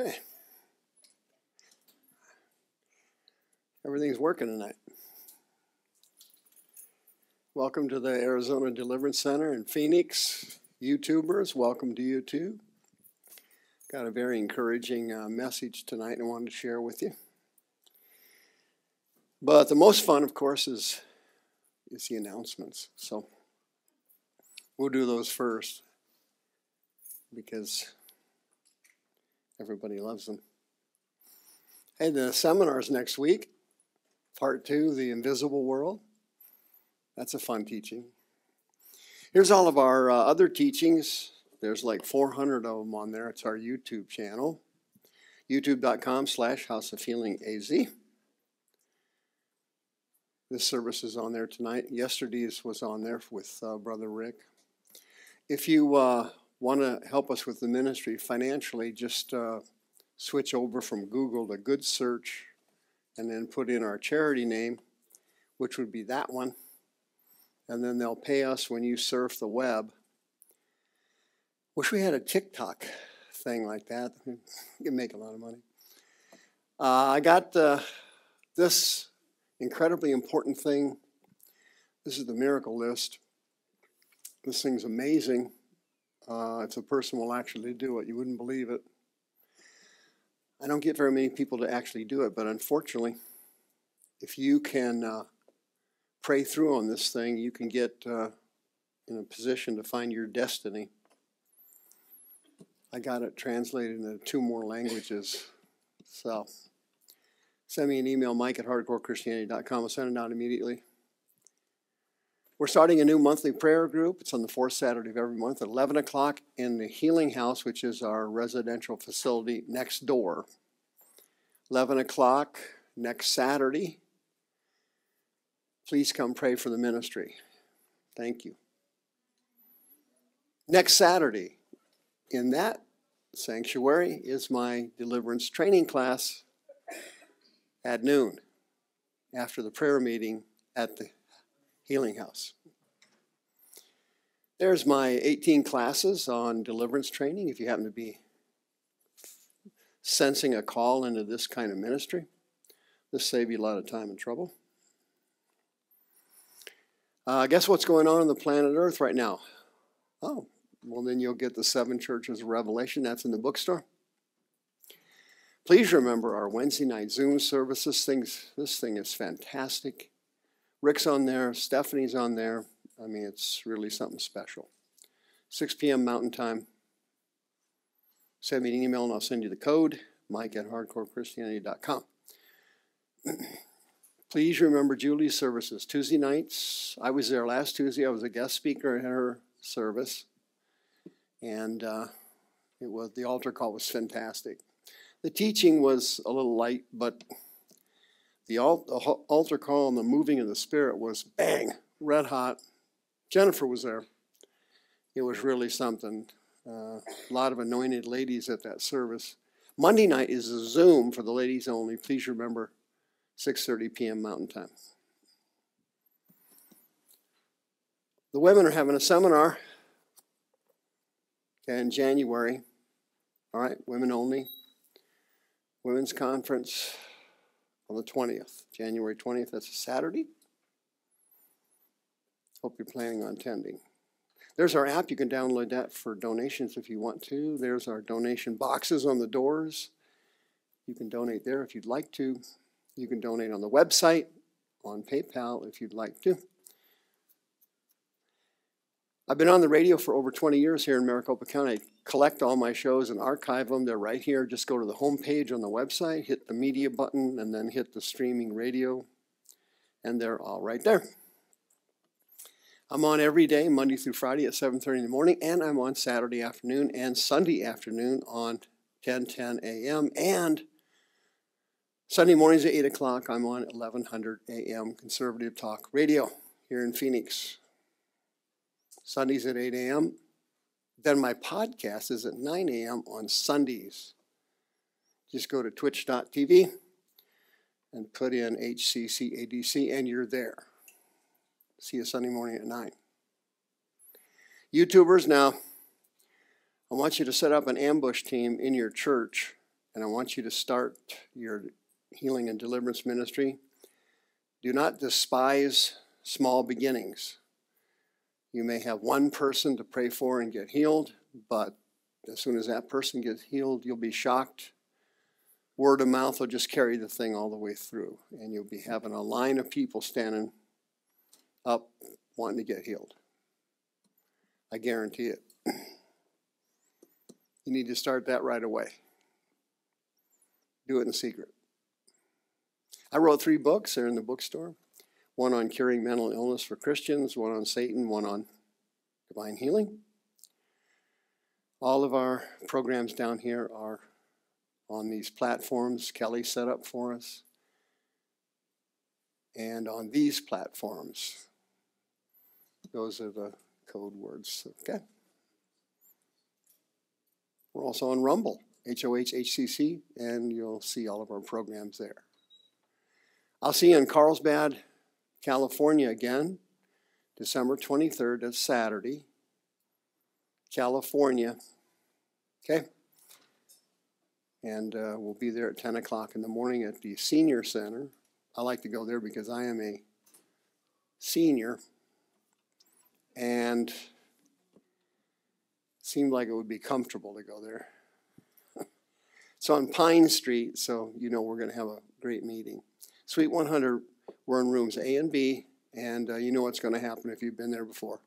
Okay. Everything's working tonight. Welcome to the Arizona Deliverance Center in Phoenix. YouTubers, welcome to you too. Got a very encouraging uh, message tonight I wanted to share with you. But the most fun, of course, is, is the announcements. So we'll do those first because everybody loves them. Hey, the seminars next week, part two, The Invisible World. That's a fun teaching. Here's all of our uh, other teachings. There's like 400 of them on there. It's our YouTube channel, youtube.com slash House of Healing AZ. This service is on there tonight. Yesterday's was on there with uh, Brother Rick. If you uh, want to help us with the ministry financially, just uh, switch over from Google to Good Search and then put in our charity name, which would be that one and then they'll pay us when you surf the web. Wish we had a TikTok thing like that. You can make a lot of money. Uh, I got uh, this incredibly important thing. This is the miracle list. This thing's amazing. Uh, if a person will actually do it, you wouldn't believe it. I don't get very many people to actually do it, but unfortunately, if you can uh, pray through on this thing, you can get uh, in a position to find your destiny. I got it translated into two more languages. So send me an email, mike at hardcorechristianity.com. I'll send it out immediately. We're starting a new monthly prayer group. It's on the fourth Saturday of every month at 11 o'clock in the Healing House, which is our residential facility next door. 11 o'clock next Saturday Please come pray for the ministry. Thank you. Next Saturday, in that sanctuary, is my deliverance training class at noon after the prayer meeting at the Healing House. There's my 18 classes on deliverance training if you happen to be sensing a call into this kind of ministry. This save you a lot of time and trouble. Uh, guess what's going on on the planet Earth right now? Oh, well, then you'll get the seven churches of Revelation. That's in the bookstore. Please remember our Wednesday night Zoom services. Things, this thing is fantastic. Rick's on there, Stephanie's on there. I mean, it's really something special. 6 p.m. Mountain Time. Send me an email and I'll send you the code, mike at hardcorechristianity.com. Please remember Julie's services. Tuesday nights, I was there last Tuesday. I was a guest speaker at her service. And uh, it was the altar call was fantastic. The teaching was a little light, but the altar call and the moving of the Spirit was bang, red hot. Jennifer was there. It was really something. Uh, a lot of anointed ladies at that service. Monday night is a Zoom for the ladies only. Please remember 6:30 p.m. Mountain Time. The women are having a seminar in January. All right, women only. Women's conference on the 20th, January 20th. That's a Saturday. Hope you're planning on attending. There's our app. You can download that for donations if you want to. There's our donation boxes on the doors. You can donate there if you'd like to. You can donate on the website, on PayPal if you'd like to. I've been on the radio for over 20 years here in Maricopa County. Collect all my shows and archive them. They're right here. Just go to the home page on the website, hit the media button, and then hit the streaming radio, and they're all right there. I'm on every day, Monday through Friday at 7.30 in the morning, and I'm on Saturday afternoon and Sunday afternoon on 10:10 a.m. and Sunday mornings at 8 o'clock, I'm on 1100 a.m. Conservative Talk Radio here in Phoenix. Sundays at 8 a.m. Then my podcast is at 9 a.m. on Sundays. Just go to twitch.tv and put in HCCADC, and you're there. See you Sunday morning at 9. YouTubers, now, I want you to set up an ambush team in your church and I want you to start your healing and deliverance ministry. Do not despise small beginnings. You may have one person to pray for and get healed, but as soon as that person gets healed, you'll be shocked. Word of mouth will just carry the thing all the way through, and you'll be having a line of people standing up wanting to get healed. I guarantee it. You need to start that right away. Do it in secret. I wrote three books, they're in the bookstore one on curing mental illness for Christians, one on Satan, one on divine healing. All of our programs down here are on these platforms Kelly set up for us. And on these platforms, those are the code words, okay? We're also on Rumble, HOH HCC, and you'll see all of our programs there. I'll see you in Carlsbad, California again, December 23rd, that's Saturday. California. Okay? And uh, we'll be there at 10 o'clock in the morning at the Senior Center. I like to go there because I am a senior and seemed like it would be comfortable to go there. it's on Pine Street, so you know we're going to have a great meeting. Suite 100, we're in rooms A and B, and uh, you know what's going to happen if you've been there before.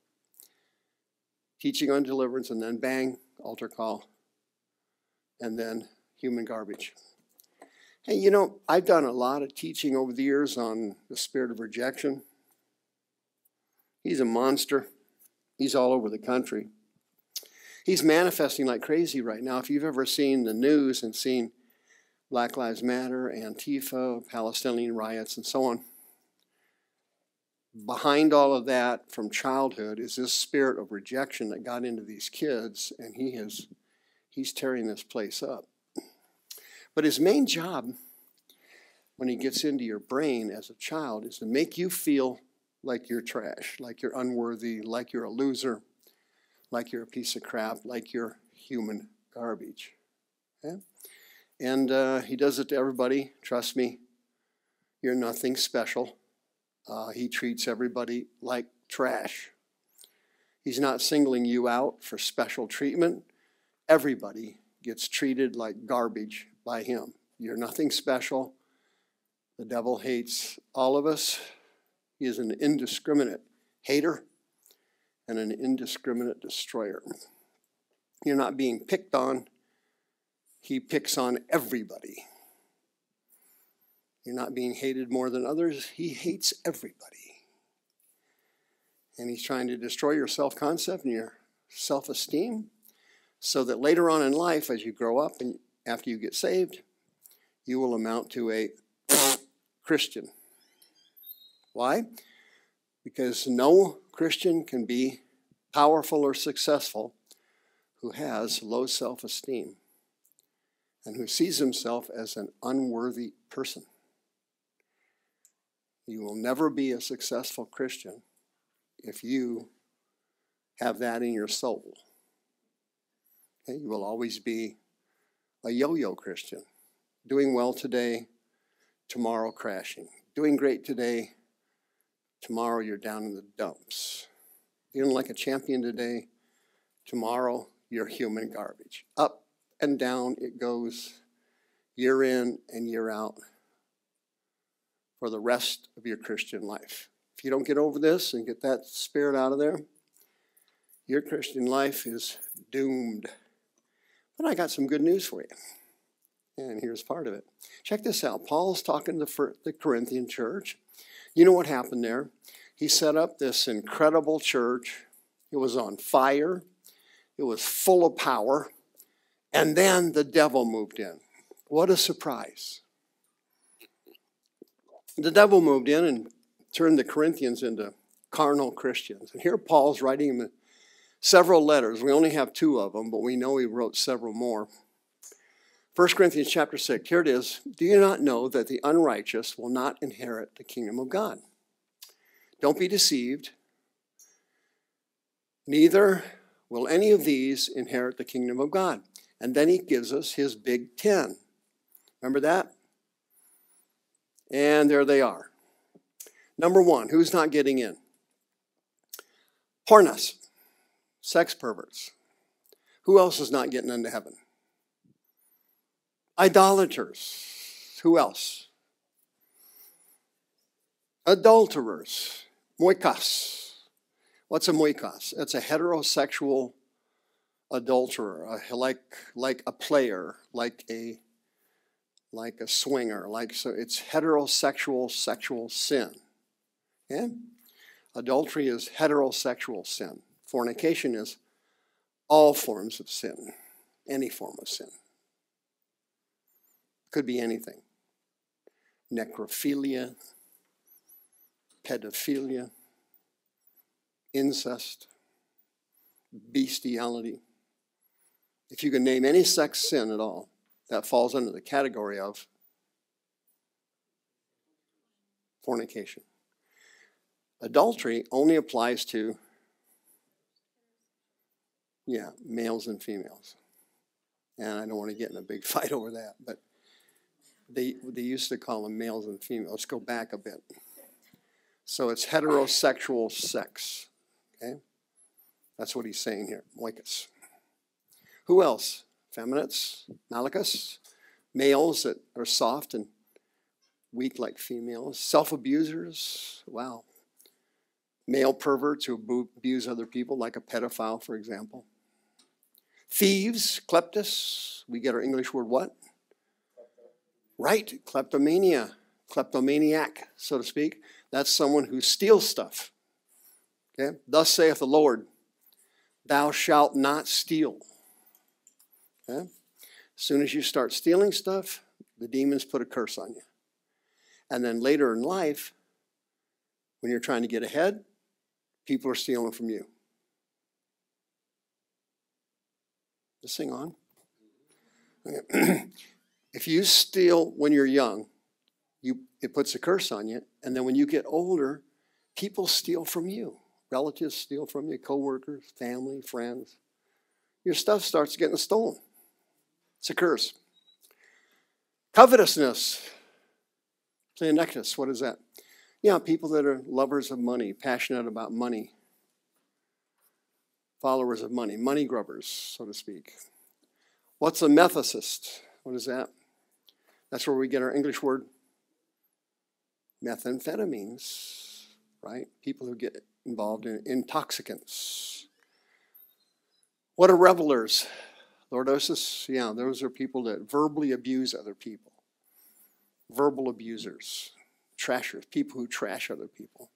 Teaching on deliverance, and then bang, altar call, and then human garbage. Hey, you know, I've done a lot of teaching over the years on the spirit of rejection. He's a monster. He's all over the country. He's manifesting like crazy right now. If you've ever seen the news and seen Black Lives Matter, Antifa, Palestinian riots, and so on, behind all of that from childhood is this spirit of rejection that got into these kids, and he has he's tearing this place up. But his main job when he gets into your brain as a child is to make you feel like you're trash, like you're unworthy, like you're a loser, like you're a piece of crap, like you're human garbage. Okay? And uh, he does it to everybody. Trust me, you're nothing special. Uh, he treats everybody like trash. He's not singling you out for special treatment. Everybody gets treated like garbage by him. You're nothing special. The devil hates all of us. He is an indiscriminate hater and an indiscriminate destroyer. You're not being picked on, he picks on everybody. You're not being hated more than others, he hates everybody. And he's trying to destroy your self concept and your self esteem so that later on in life, as you grow up and after you get saved, you will amount to a Christian. Why? Because no Christian can be powerful or successful who has low self esteem and who sees himself as an unworthy person. You will never be a successful Christian if you have that in your soul. Okay? You will always be a yo yo Christian, doing well today, tomorrow crashing, doing great today, tomorrow you're down in the dumps. Feeling like a champion today, tomorrow you're human garbage. Up and down it goes year in and year out for the rest of your Christian life. If you don't get over this and get that spirit out of there, your Christian life is doomed. But I got some good news for you. And here's part of it. Check this out. Paul's talking to the Corinthian church. You know what happened there? he set up this incredible church. It was on fire, it was full of power, and then the devil moved in. What a surprise. The devil moved in and turned the Corinthians into carnal Christians. And here Paul's writing them several letters. We only have two of them, but we know he wrote several more. 1 Corinthians chapter 6, here it is. Do you not know that the unrighteous will not inherit the kingdom of God? Don't be deceived. Neither will any of these inherit the kingdom of God. And then he gives us his big 10. Remember that? And there they are. Number one, who's not getting in? Pornos, sex perverts. Who else is not getting into heaven? Idolaters. Who else? Adulterers. Moikas. What's a moikas? It's a heterosexual adulterer, like like a player, like a like a swinger, like so it's heterosexual sexual sin. Yeah? Adultery is heterosexual sin. Fornication is all forms of sin, any form of sin. Could be anything. Necrophilia, pedophilia, incest, bestiality. If you can name any sex sin at all, that falls under the category of fornication. Adultery only applies to, yeah, males and females. And I don't want to get in a big fight over that, but they, they used to call them males and females. Let's go back a bit. So it's heterosexual sex. Okay? That's what he's saying here, moikas. Who else? Feminates, malachus, males that are soft and weak like females, self abusers, wow. Male perverts who abuse other people, like a pedophile, for example. Thieves, kleptos, we get our English word what? Right, kleptomania, kleptomaniac, so to speak. That's someone who steals stuff. Okay? Thus saith the Lord, thou shalt not steal. Okay? As soon as you start stealing stuff, the demons put a curse on you. And then later in life, when you're trying to get ahead, people are stealing from you. Let's sing on. if you steal when you're young, you, it puts a curse on you. And then when you get older, people steal from you. Relatives steal from you, coworkers, family, friends. Your stuff starts getting stolen. It's a curse. Covetousness. Pleonectus, what is that? Yeah, people that are lovers of money, passionate about money, followers of money, money grubbers, so to speak. What's a methicist? What is that? That's where we get our English word methamphetamines, right? People who get involved in intoxicants. What are revelers? Lordosis, yeah, those are people that verbally abuse other people. Verbal abusers, trashers, people who trash other people.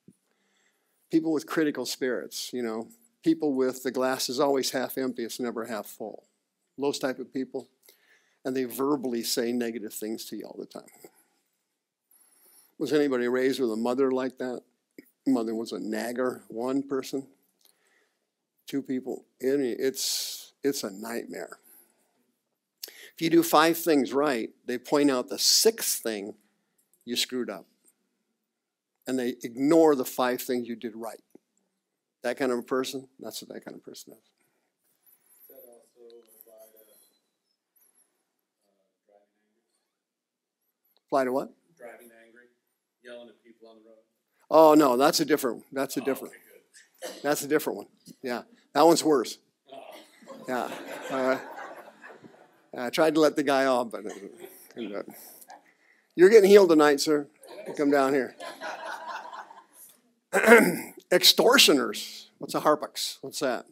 People with critical spirits, you know, people with the glass is always half empty, it's never half full. Those type of people. And they verbally say negative things to you all the time. Was anybody raised with a mother like that? Mother was a nagger, one person, two people. It's, it's a nightmare. If you do five things right, they point out the sixth thing you screwed up. And they ignore the five things you did right. That kind of a person, that's what that kind of person is. Apply to what? Driving angry, yelling at people on the road. Oh no, that's a different. That's a different. Oh, okay, that's a different one. Yeah, that one's worse. Oh. Yeah. Uh, I tried to let the guy off, but you're getting healed tonight, sir. Come down here. Extortioners. What's a harpax? What's that?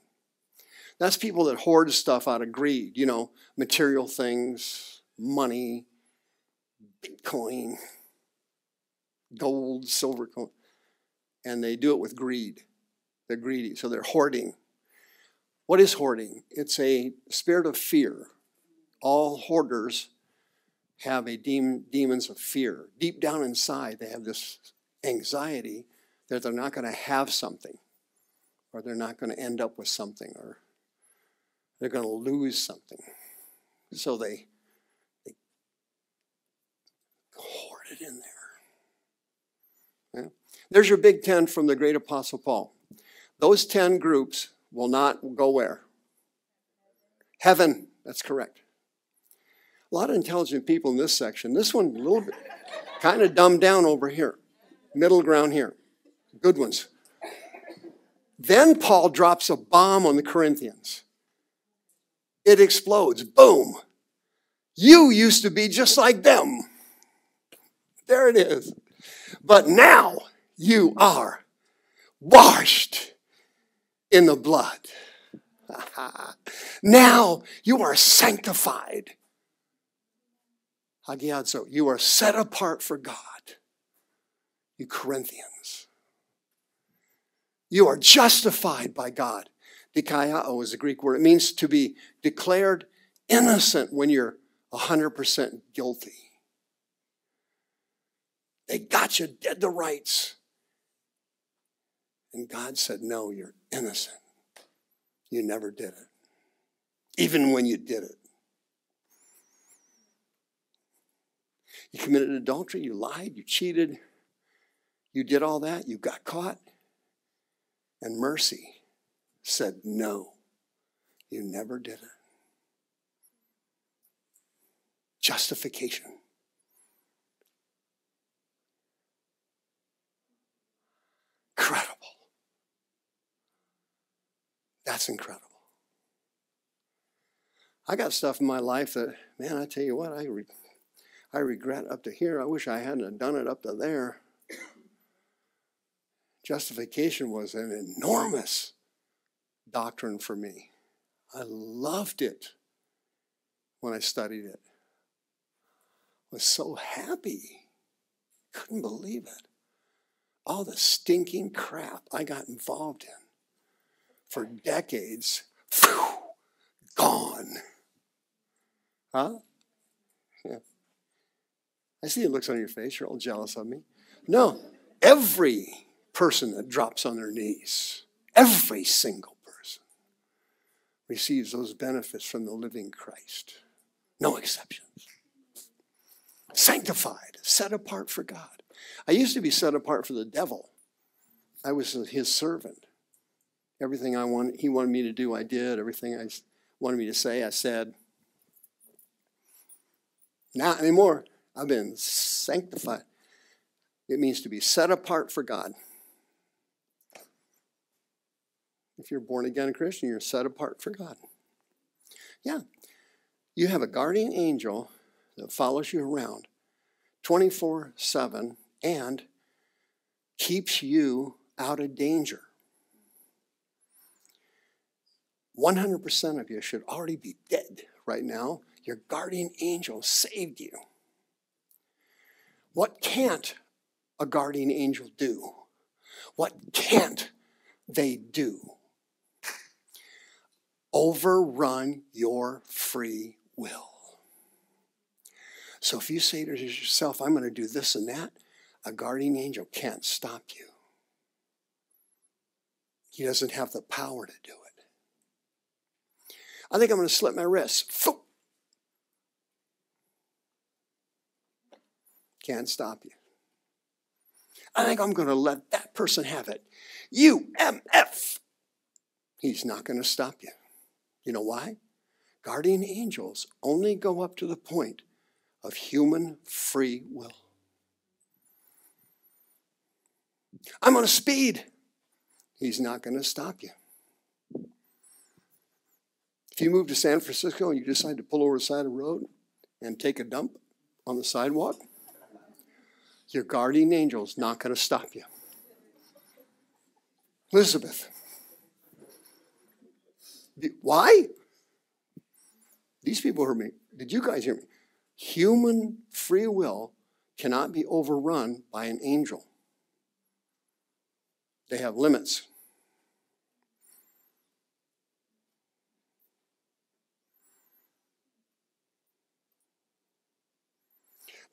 That's people that hoard stuff out of greed, you know, material things, money, Bitcoin, gold, silver coin. And they do it with greed. They're greedy, so they're hoarding. What is hoarding? It's a spirit of fear all hoarders have a demon, demons of fear. Deep down inside, they have this anxiety that they're not going to have something, or they're not going to end up with something, or they're going to lose something. So they, they hoard it in there. Yeah. There's your big ten from the great apostle Paul. Those ten groups will not go where? Heaven. That's correct. A lot of intelligent people in this section. This one, a little bit kind of dumbed down over here, middle ground here. Good ones. Then Paul drops a bomb on the Corinthians. It explodes. Boom. You used to be just like them. There it is. But now you are washed in the blood. now you are sanctified. Hagiadzo, you are set apart for God. You Corinthians. You are justified by God. Dikaiao oh, is a Greek word. It means to be declared innocent when you're 100% guilty. They got you dead to rights. And God said, No, you're innocent. You never did it, even when you did it. You committed adultery, you lied, you cheated, you did all that, you got caught. And mercy said, No, you never did it. Justification. Incredible. That's incredible. I got stuff in my life that, man, I tell you what, I, I regret up to here. I wish I hadn't done it up to there. Justification was an enormous doctrine for me. I loved it when I studied it. I was so happy. Couldn't believe it. All the stinking crap I got involved in for decades, phew, gone. Huh? Yeah. I see the looks on your face. You're all jealous of me. No, every person that drops on their knees, every single person, receives those benefits from the living Christ. No exceptions. Sanctified, set apart for God. I used to be set apart for the devil. I was his servant. Everything I wanted, he wanted me to do, I did. Everything I wanted me to say, I said. Not anymore. I've been sanctified. It means to be set apart for God. If you're born again a Christian, you're set apart for God. Yeah. You have a guardian angel that follows you around 24 7 and keeps you out of danger. 100% of you should already be dead right now. Your guardian angel saved you. What can't a guardian angel do? What can't they do? Overrun your free will. So if you say to yourself, I'm going to do this and that, a guardian angel can't stop you. He doesn't have the power to do it. I think I'm going to slit my wrist. Can't stop you. I think I'm going to let that person have it. UMF. He's not going to stop you. You know why? Guardian angels only go up to the point of human free will. I'm going to speed. He's not going to stop you. If you move to San Francisco and you decide to pull over the side of the road and take a dump on the sidewalk, your guardian angel's not going to stop you. Elizabeth. Why? These people heard me. Did you guys hear me? Human free will cannot be overrun by an angel. They have limits.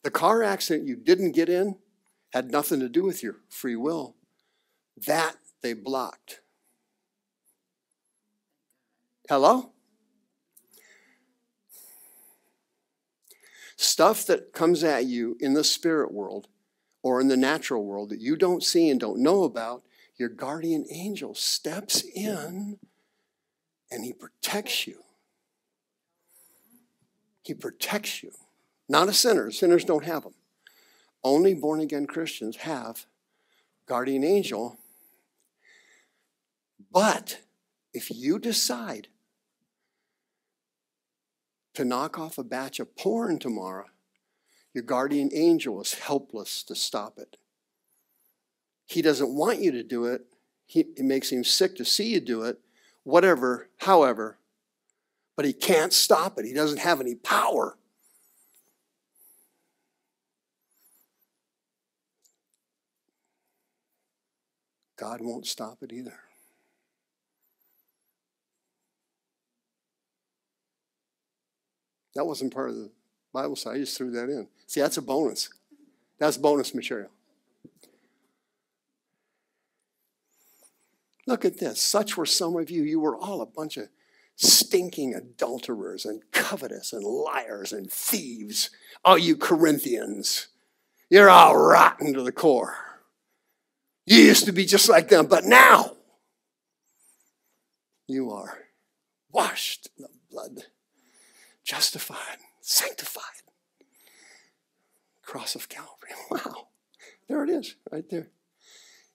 The car accident you didn't get in had nothing to do with your free will. That they blocked. Hello? Stuff that comes at you in the spirit world or in the natural world that you don't see and don't know about, your guardian angel steps in and he protects you. He protects you. Not a sinner. Sinners don't have them. Only born again Christians have guardian angel. But if you decide to knock off a batch of porn tomorrow, your guardian angel is helpless to stop it. He doesn't want you to do it. He, it makes him sick to see you do it, whatever, however, but he can't stop it. He doesn't have any power. God won't stop it either. That wasn't part of the Bible study. I just threw that in. See, that's a bonus. That's bonus material. Look at this. Such were some of you. You were all a bunch of stinking adulterers and covetous and liars and thieves. All you Corinthians. You're all rotten to the core. You used to be just like them, but now you are washed in the blood, justified, sanctified. Cross of Calvary. Wow. There it is, right there.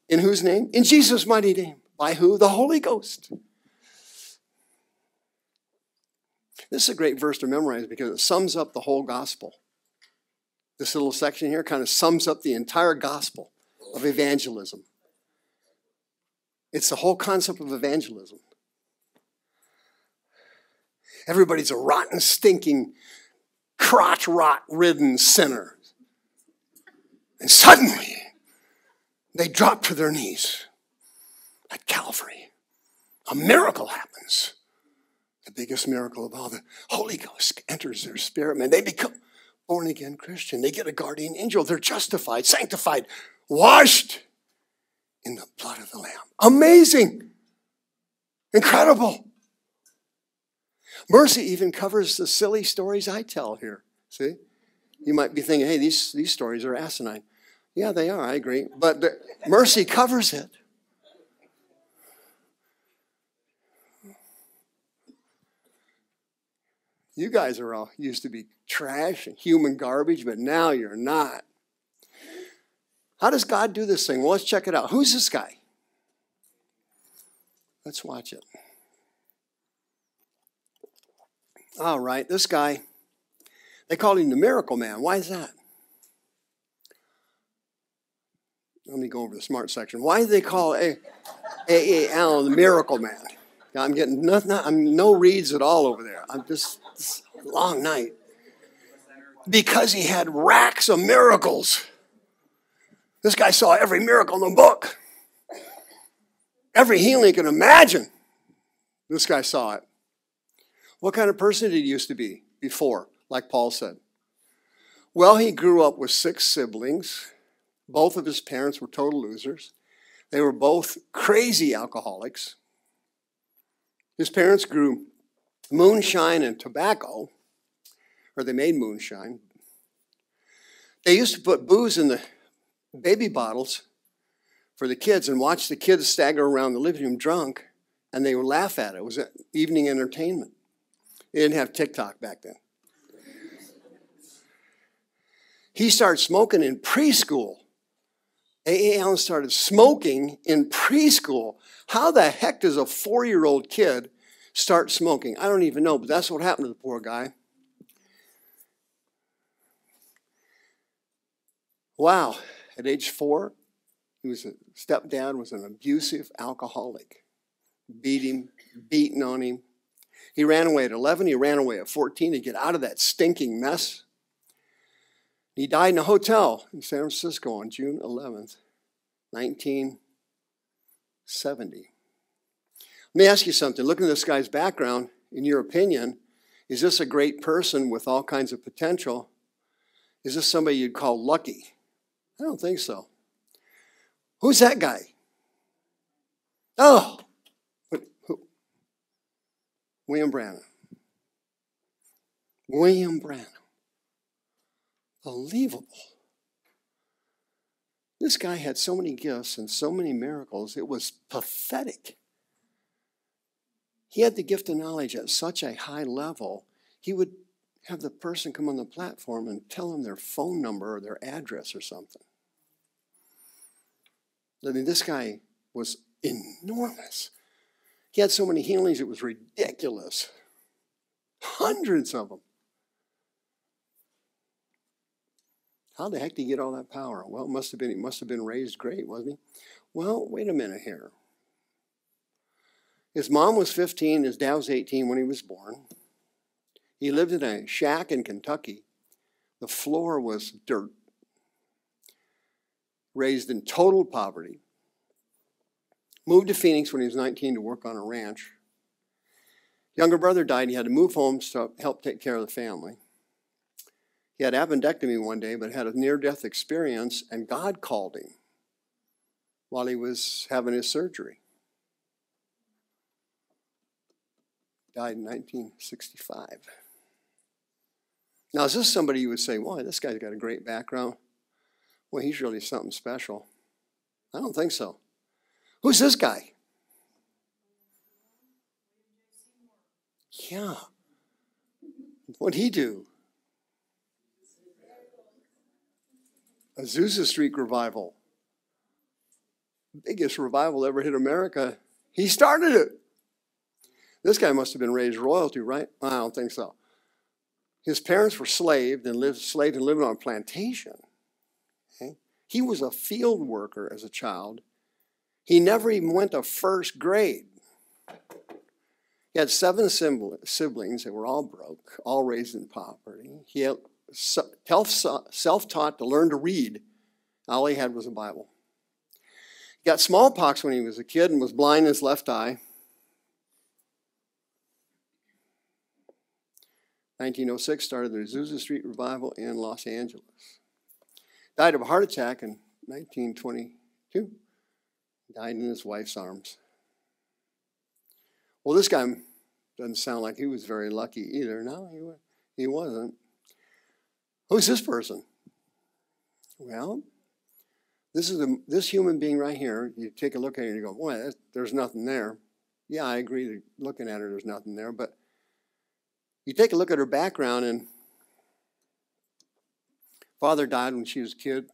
In whose name? In Jesus' mighty name. By who? The Holy Ghost. This is a great verse to memorize because it sums up the whole gospel. This little section here kind of sums up the entire gospel of evangelism. It's the whole concept of evangelism. Everybody's a rotten, stinking, crotch rot ridden sinner. And suddenly, they drop to their knees at Calvary. A miracle happens. The biggest miracle of all. The Holy Ghost enters their spirit, man. They become born again Christian. They get a guardian angel. They're justified, sanctified, washed in the blood of the Lamb. Amazing. Incredible. Mercy even covers the silly stories I tell here. See? You might be thinking, hey, these, these stories are asinine. Yeah, they are, I agree. But mercy covers it. You guys are all used to be trash and human garbage, but now you're not. How does God do this thing? Well, let's check it out. Who's this guy? Let's watch it. All right, this guy, they call him the miracle man. Why is that? Let me go over the smart section. Why do they call A. A. A. Allen the miracle man? I'm getting nothing, I'm no reads at all over there. I'm just, long night. Because he had racks of miracles. This guy saw every miracle in the book. Every healing you can imagine. This guy saw it. What kind of person did he used to be before, like Paul said? Well, he grew up with six siblings. Both of his parents were total losers. They were both crazy alcoholics. His parents grew moonshine and tobacco, or they made moonshine. They used to put booze in the baby bottles for the kids and watch the kids stagger around the living room drunk, and they would laugh at it. It was evening entertainment. They didn't have TikTok back then. He started smoking in preschool. A.A. Allen started smoking in preschool. How the heck does a four year old kid start smoking? I don't even know, but that's what happened to the poor guy. Wow. At age four, he was a stepdad was an abusive alcoholic. Beat him, beating on him. He ran away at 11, he ran away at 14 to get out of that stinking mess. He died in a hotel in San Francisco on June 11th, 1970. Let me ask you something. Looking at this guy's background, in your opinion, is this a great person with all kinds of potential? Is this somebody you'd call lucky? I don't think so. Who's that guy? Oh, who? William Branham. William Branham. Believable. This guy had so many gifts and so many miracles, it was pathetic. He had the gift of knowledge at such a high level, he would have the person come on the platform and tell them their phone number or their address or something. I mean, this guy was enormous. He had so many healings, it was ridiculous. Hundreds of them. How the heck did he get all that power? Well, it must have been, he must have been raised great, wasn't he? Well, wait a minute here. His mom was 15, his dad was 18 when he was born. He lived in a shack in Kentucky. The floor was dirt. Raised in total poverty. Moved to Phoenix when he was 19 to work on a ranch. Younger brother died. He had to move home to help take care of the family. He had appendectomy one day, but had a near death experience, and God called him while he was having his surgery. Died in 1965. Now, is this somebody you would say, "Boy, this guy's got a great background? Well, he's really something special. I don't think so. Who's this guy? Yeah. What'd he do? Azusa Street revival. Biggest revival ever hit America. He started it. This guy must have been raised royalty, right? I don't think so. His parents were slaved and lived slaved and lived on a plantation. Okay? He was a field worker as a child. He never even went to first grade. He had seven siblings. They were all broke, all raised in poverty. He had self taught to learn to read. All he had was a Bible. He got smallpox when he was a kid and was blind in his left eye. 1906 started the Azusa Street Revival in Los Angeles. Died of a heart attack in 1922. Died in his wife's arms. Well, this guy doesn't sound like he was very lucky either. No, he, he wasn't. Who's this person? Well, this is the, this human being right here. You take a look at it and you go, boy, there's nothing there. Yeah, I agree. Looking at her, there's nothing there. But you take a look at her background, and father died when she was a kid.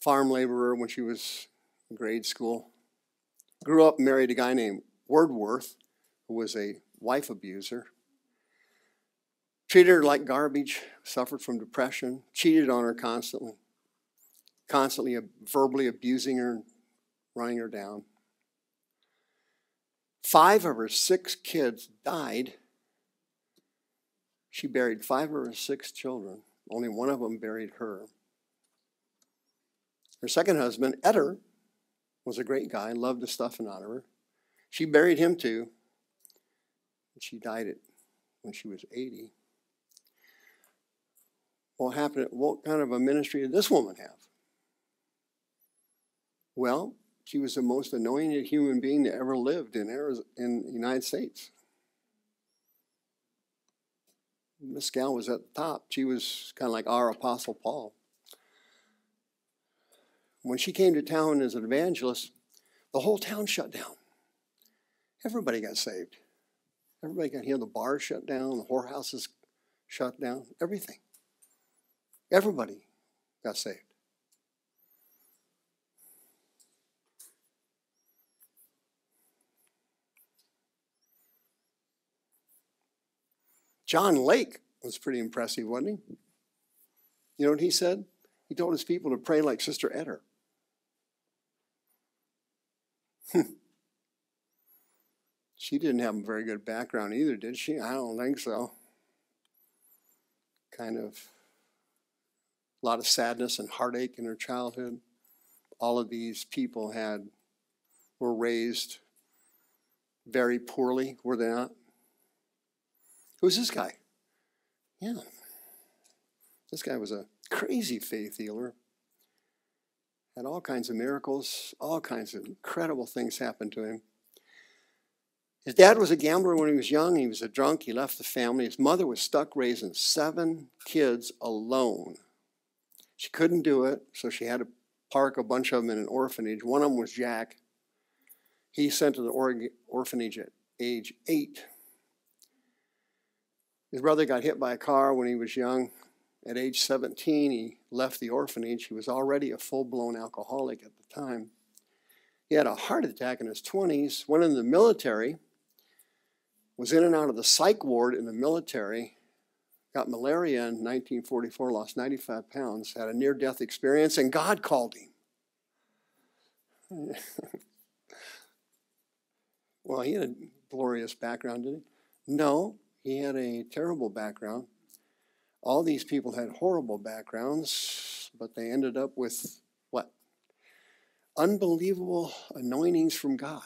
Farm laborer when she was in grade school. Grew up, married a guy named Woodworth, who was a wife abuser treated her like garbage, suffered from depression, cheated on her constantly, constantly verbally abusing her, running her down. Five of her six kids died. She buried five of her six children. Only one of them buried her. Her second husband, Etter, was a great guy, loved the stuff out of her. She buried him too. And she died at, when she was 80 what happened? What kind of a ministry did this woman have? Well, she was the most anointed human being that ever lived in Arizona, in the United States. Miss Gal was at the top. She was kind of like our Apostle Paul. When she came to town as an evangelist, the whole town shut down. Everybody got saved. Everybody got healed. The bars shut down, the whorehouses shut down, everything. Everybody got saved. John Lake was pretty impressive, wasn't he? You know what he said? He told his people to pray like Sister Etter. she didn't have a very good background either, did she? I don't think so. Kind of a lot of sadness and heartache in her childhood. All of these people had were raised very poorly, were they not? Who's this guy? Yeah. This guy was a crazy faith healer. Had all kinds of miracles, all kinds of incredible things happened to him. His dad was a gambler when he was young. He was a drunk. He left the family. His mother was stuck raising seven kids alone. She couldn't do it, so she had to park a bunch of them in an orphanage. One of them was Jack. He sent to the orphanage at age eight. His brother got hit by a car when he was young. At age 17, he left the orphanage. He was already a full blown alcoholic at the time. He had a heart attack in his 20s, went in the military, was in and out of the psych ward in the military, got malaria in 1944, lost 95 pounds, had a near death experience, and God called him. well, he had a glorious background, didn't he? No, he had a terrible background. All these people had horrible backgrounds, but they ended up with what? Unbelievable anointings from God.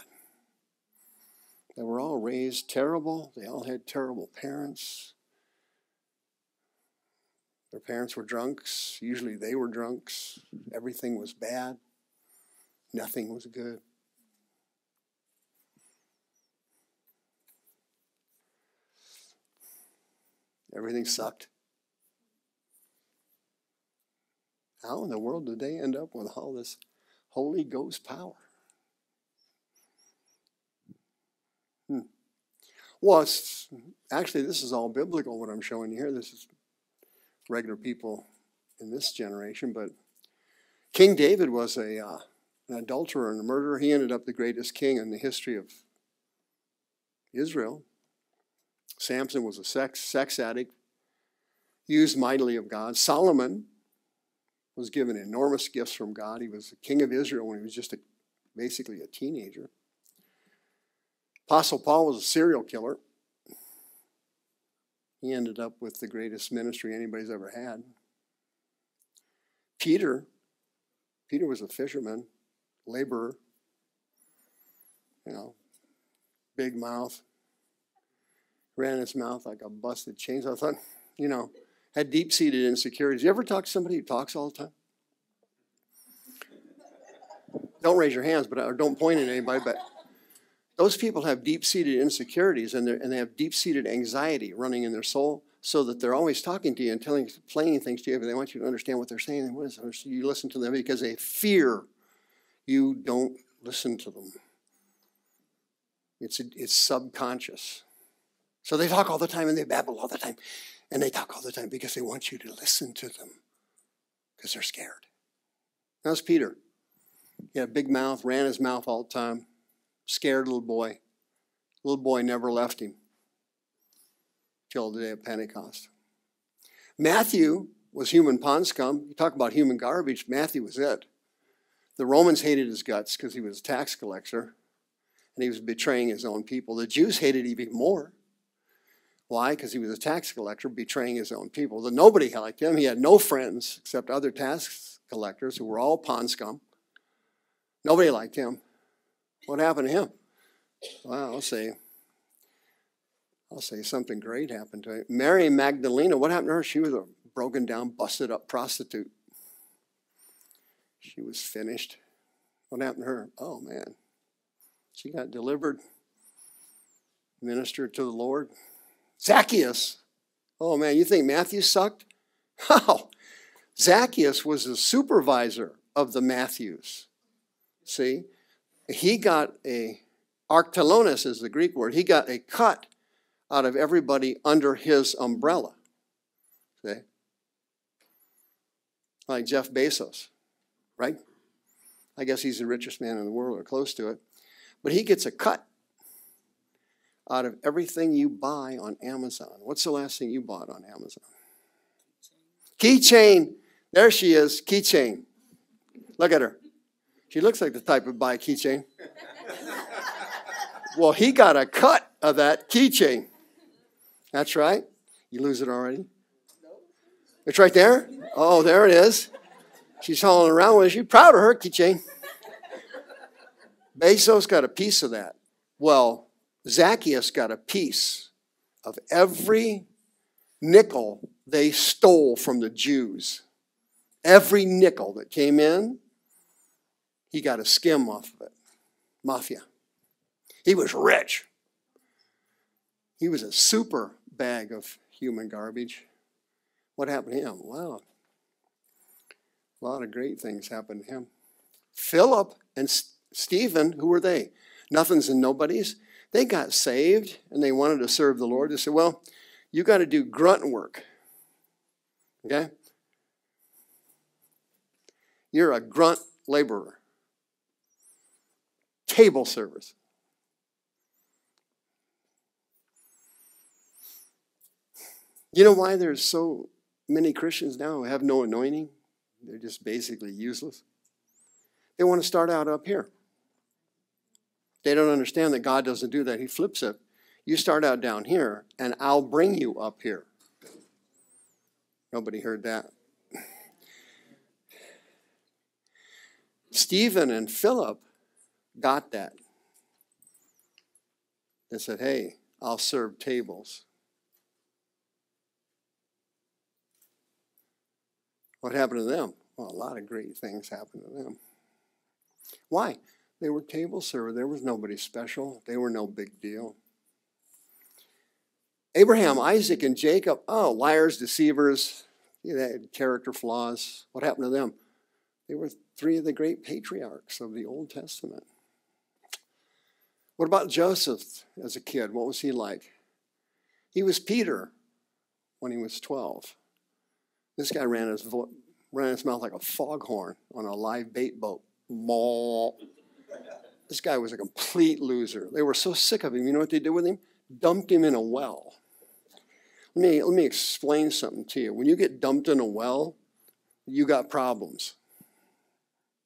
They were all raised terrible. They all had terrible parents. Their parents were drunks. Usually they were drunks. Everything was bad. Nothing was good. Everything sucked. How in the world did they end up with all this Holy Ghost power? Hmm. Well, it's, actually, this is all biblical, what I'm showing you here. This is regular people in this generation, but King David was a, uh, an adulterer and a murderer. He ended up the greatest king in the history of Israel. Samson was a sex, sex addict, used mightily of God. Solomon was given enormous gifts from God. He was the king of Israel when he was just a, basically a teenager. Apostle Paul was a serial killer. He ended up with the greatest ministry anybody's ever had. Peter, Peter was a fisherman, laborer, you know, big mouth, ran his mouth like a busted chainsaw. I thought, you know, had deep seated insecurities. You ever talk to somebody who talks all the time? Don't raise your hands, but or don't point at anybody. But those people have deep seated insecurities and, and they have deep seated anxiety running in their soul, so that they're always talking to you and telling, playing things to you, but they want you to understand what they're saying. And what is it? You listen to them because they fear you don't listen to them. It's, it's subconscious. So they talk all the time and they babble all the time. And they talk all the time because they want you to listen to them because they're scared. That's Peter. He had a big mouth, ran his mouth all the time, scared little boy. Little boy never left him till the day of Pentecost. Matthew was human pond scum. You talk about human garbage, Matthew was it. The Romans hated his guts because he was a tax collector and he was betraying his own people. The Jews hated him even more. Why? Because he was a tax collector betraying his own people. The, nobody liked him. He had no friends except other tax collectors who were all pond scum. Nobody liked him. What happened to him? Well, I'll say, I'll say something great happened to him. Mary Magdalena, what happened to her? She was a broken down, busted up prostitute. She was finished. What happened to her? Oh man. She got delivered, ministered to the Lord. Zacchaeus. Oh man, you think Matthew sucked? How? Zacchaeus was the supervisor of the Matthews. See? He got a, arctelonis is the Greek word, he got a cut out of everybody under his umbrella. See? Like Jeff Bezos, right? I guess he's the richest man in the world or close to it. But he gets a cut out of everything you buy on Amazon. What's the last thing you bought on Amazon? Keychain. There she is, keychain. Look at her. She looks like the type of buy a keychain. well, he got a cut of that keychain. That's right. You lose it already? It's right there? Oh, there it is. She's hauling around with it. She's proud of her keychain. Bezos got a piece of that. Well, Zacchaeus got a piece of every nickel they stole from the Jews. Every nickel that came in, he got a skim off of it. Mafia. He was rich. He was a super bag of human garbage. What happened to him? Wow. a lot of great things happened to him. Philip and Stephen, who were they? Nothings and nobodies. They got saved and they wanted to serve the Lord. They said, Well, You got to do grunt work. Okay? You're a grunt laborer. Table service. You know why there's so many Christians now who have no anointing? They're just basically useless. They want to start out up here. They don't understand that God doesn't do that. He flips it. You start out down here, and I'll bring you up here. Nobody heard that. Stephen and Philip got that. They said, Hey, I'll serve tables. What happened to them? Well, a lot of great things happened to them. Why? They were table servers. There was nobody special. They were no big deal. Abraham, Isaac, and Jacob, oh, liars, deceivers, they had character flaws. What happened to them? They were three of the great patriarchs of the Old Testament. What about Joseph as a kid? What was he like? He was Peter when he was 12. This guy ran his, ran his mouth like a foghorn on a live bait boat. Maw. This guy was a complete loser. They were so sick of him. You know what they did with him? Dumped him in a well. Let me, let me explain something to you. When you get dumped in a well, you got problems.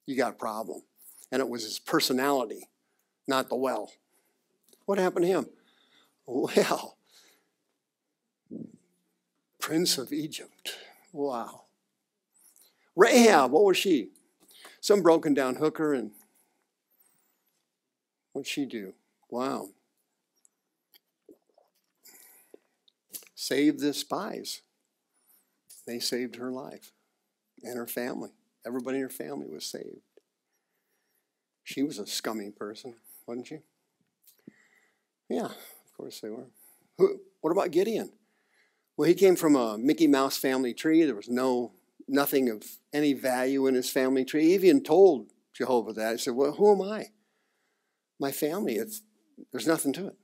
You got a problem. And it was his personality, not the well. What happened to him? Well, Prince of Egypt. Wow. Rahab, what was she? Some broken down hooker, and what'd she do? Wow. Saved the spies. They saved her life and her family. Everybody in her family was saved. She was a scummy person, wasn't she? Yeah, of course they were. Who, what about Gideon? Well, he came from a Mickey Mouse family tree. There was no nothing of any value in his family tree. He even told Jehovah that. He said, Well, who am I? My family, it's there's nothing to it.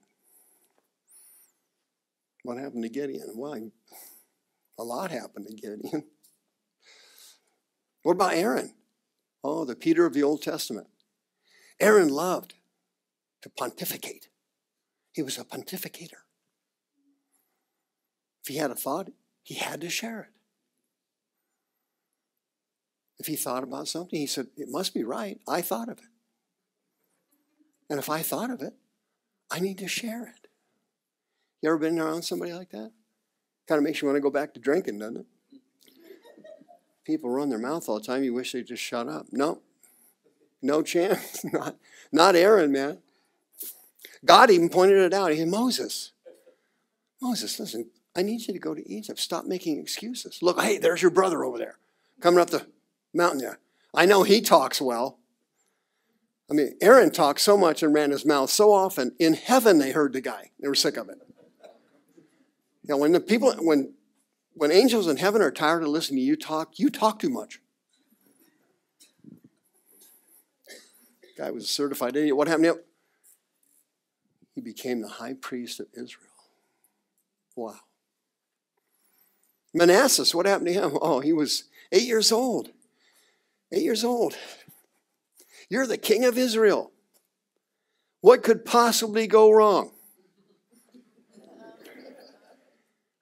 What happened to Gideon? Well, a lot happened to Gideon. What about Aaron? Oh, the Peter of the Old Testament. Aaron loved to pontificate. He was a pontificator. If he had a thought, he had to share it. If he thought about something, he said, It must be right. I thought of it. And if I thought of it, I need to share it. You ever been around somebody like that? Kind of makes you want to go back to drinking, doesn't it? People run their mouth all the time. You wish they'd just shut up. No, no chance. not, not Aaron, man. God even pointed it out. He said, Moses, Moses, listen, I need you to go to Egypt. Stop making excuses. Look, hey, there's your brother over there coming up the mountain there. I know he talks well. I mean, Aaron talked so much and ran his mouth so often. In heaven, they heard the guy. They were sick of it. You know, when the people, when when angels in heaven are tired of listening to you talk, you talk too much. Guy was a certified idiot. What happened to him? He became the high priest of Israel. Wow. Manassas, what happened to him? Oh, he was eight years old. Eight years old. You're the king of Israel. What could possibly go wrong?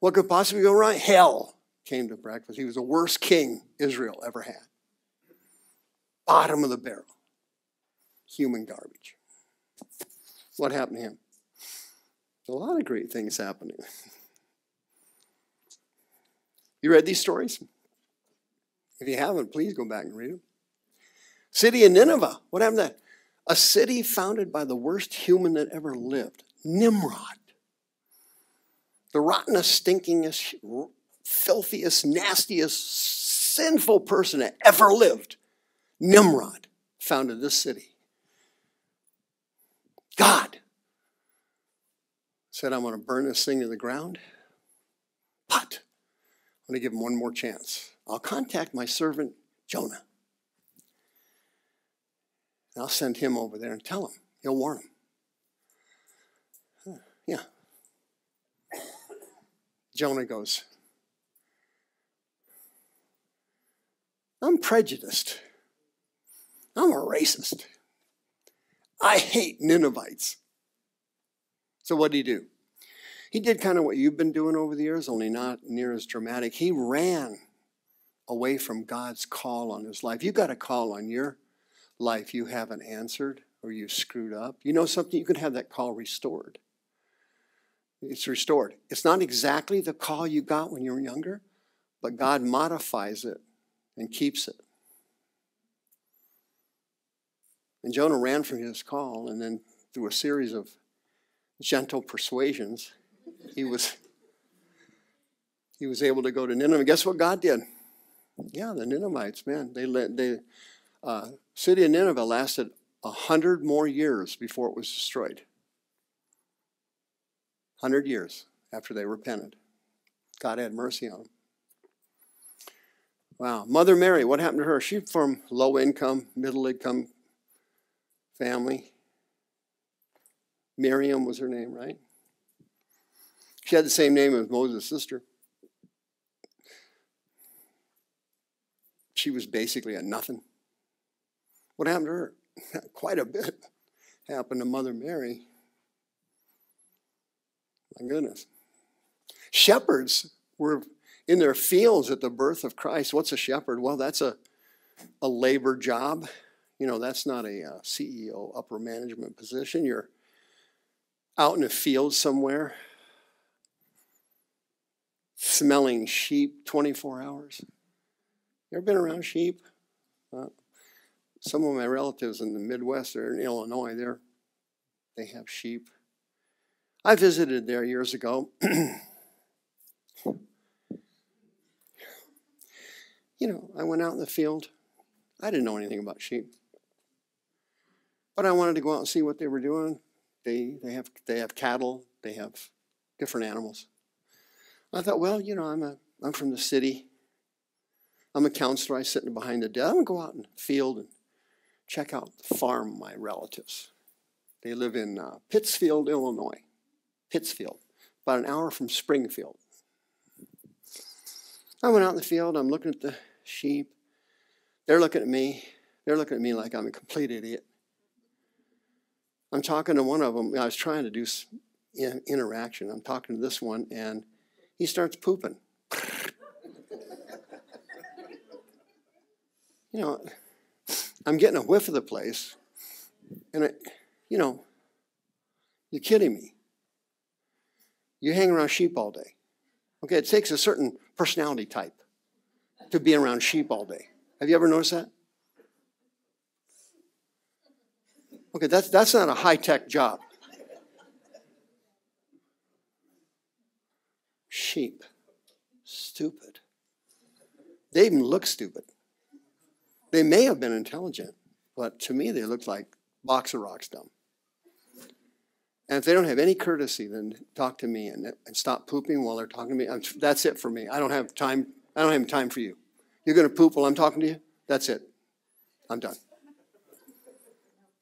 What could possibly go wrong? Hell came to breakfast. He was the worst king Israel ever had. Bottom of the barrel. Human garbage. What happened to him? A lot of great things happening. You read these stories? If you haven't, please go back and read them. City of Nineveh. What happened to that? A city founded by the worst human that ever lived, Nimrod the rottenest, stinkingest, filthiest, nastiest, sinful person that ever lived, Nimrod, founded this city. God said, I'm going to burn this thing to the ground, but I'm going to give him one more chance. I'll contact my servant Jonah. And I'll send him over there and tell him. He'll warn him. Yeah, Jonah goes, I'm prejudiced. I'm a racist. I hate Ninevites. So what did he do? He did kind of what you've been doing over the years, only not near as dramatic. He ran away from God's call on his life. You've got a call on your life you haven't answered or you screwed up. You know something? You can have that call restored. It's restored. It's not exactly the call you got when you were younger, but God modifies it and keeps it. And Jonah ran from his call, and then through a series of gentle persuasions, he was he was able to go to Nineveh. Guess what God did? Yeah, the Ninevites, man, they let they uh, city of Nineveh lasted a hundred more years before it was destroyed. Hundred years after they repented, God had mercy on them. Wow, Mother Mary, what happened to her? She from low income, middle income family. Miriam was her name, right? She had the same name as Moses' sister. She was basically a nothing. What happened to her? Quite a bit happened to Mother Mary. My goodness. Shepherds were in their fields at the birth of Christ. What's a shepherd? Well, that's a, a labor job. You know, that's not a uh, CEO upper management position. You're out in a field somewhere smelling sheep 24 hours. You ever been around sheep? Uh, some of my relatives in the Midwest are in Illinois. They're, they have sheep. I visited there years ago. you know, I went out in the field. I didn't know anything about sheep. But I wanted to go out and see what they were doing. They, they, have, they have cattle, they have different animals. I thought, well, you know, I'm, a, I'm from the city. I'm a counselor. I'm sitting behind the desk. I'm going to go out in the field and check out the farm my relatives. They live in uh, Pittsfield, Illinois. Pittsfield, about an hour from Springfield. I went out in the field. I'm looking at the sheep. They're looking at me. They're looking at me like I'm a complete idiot. I'm talking to one of them. I was trying to do interaction. I'm talking to this one, and he starts pooping. you know, I'm getting a whiff of the place, and I, you know, you're kidding me. You hang around sheep all day. Okay, it takes a certain personality type to be around sheep all day. Have you ever noticed that? Okay, that's, that's not a high tech job. Sheep. Stupid. They even look stupid. They may have been intelligent, but to me they look like box of rocks dumb. And if they don't have any courtesy, then talk to me and, and stop pooping while they're talking to me. I'm, that's it for me. I don't have time. I don't have time for you. You're going to poop while I'm talking to you? That's it. I'm done.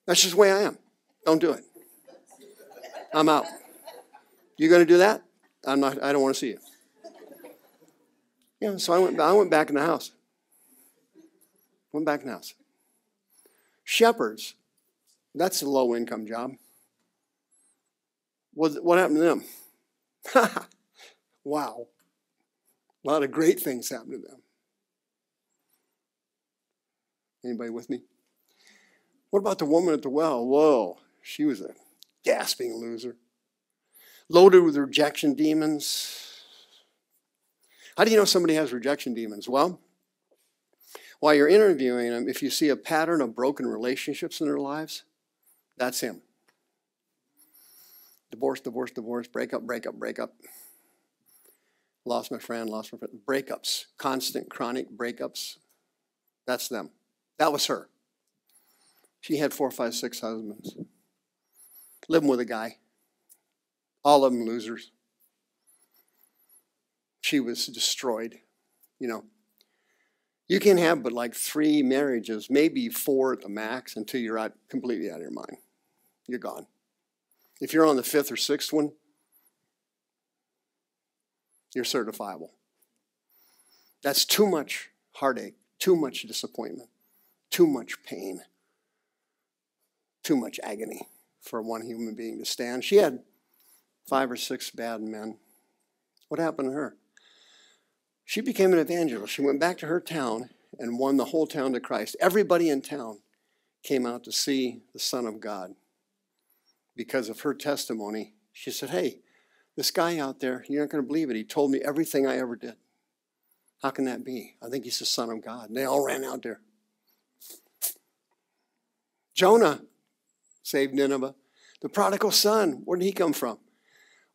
That's just the way I am. Don't do it. I'm out. You're going to do that? I'm not. I don't want to see you. Yeah. So I went. I went back in the house. Went back house. Shepherds. That's a low income job. What, what happened to them? wow. A lot of great things happened to them. Anybody with me? What about the woman at the well? Whoa, she was a gasping loser. Loaded with rejection demons. How do you know somebody has rejection demons? Well, while you're interviewing them, if you see a pattern of broken relationships in their lives, that's him. Divorce, divorce, divorce, breakup, breakup, breakup. Lost my friend, lost my friend. Breakups, constant, chronic breakups. That's them. That was her. She had four, five, six husbands. Living with a guy. All of them losers. She was destroyed. You know, you can have but like three marriages, maybe four at the max, until you're out, completely out of your mind. You're gone. If you're on the fifth or sixth one, you're certifiable. That's too much heartache, too much disappointment, too much pain, too much agony for one human being to stand. She had five or six bad men. What happened to her? She became an evangelist. She went back to her town and won the whole town to Christ. Everybody in town came out to see the Son of God. Because of her testimony, she said, Hey, this guy out there, you're not going to believe it. He told me everything I ever did. How can that be? I think he's the Son of God. And they all ran out there. Jonah saved Nineveh. The prodigal son, where did he come from?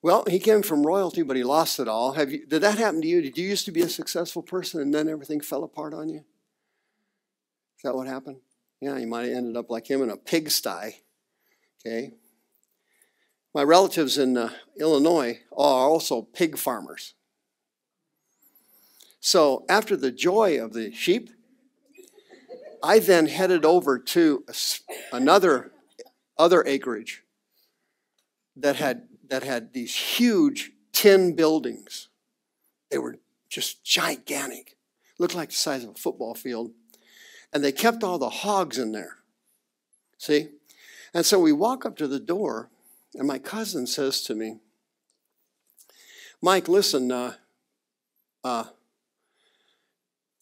Well, he came from royalty, but he lost it all. Have you, did that happen to you? Did you used to be a successful person and then everything fell apart on you? Is that what happened? Yeah, you might have ended up like him in a pigsty. Okay. My relatives in uh, Illinois are also pig farmers. So after the joy of the sheep, I then headed over to another other acreage that had that had these huge tin buildings. They were just gigantic, looked like the size of a football field, and they kept all the hogs in there. See, and so we walk up to the door, and my cousin says to me, "Mike, listen, uh, uh,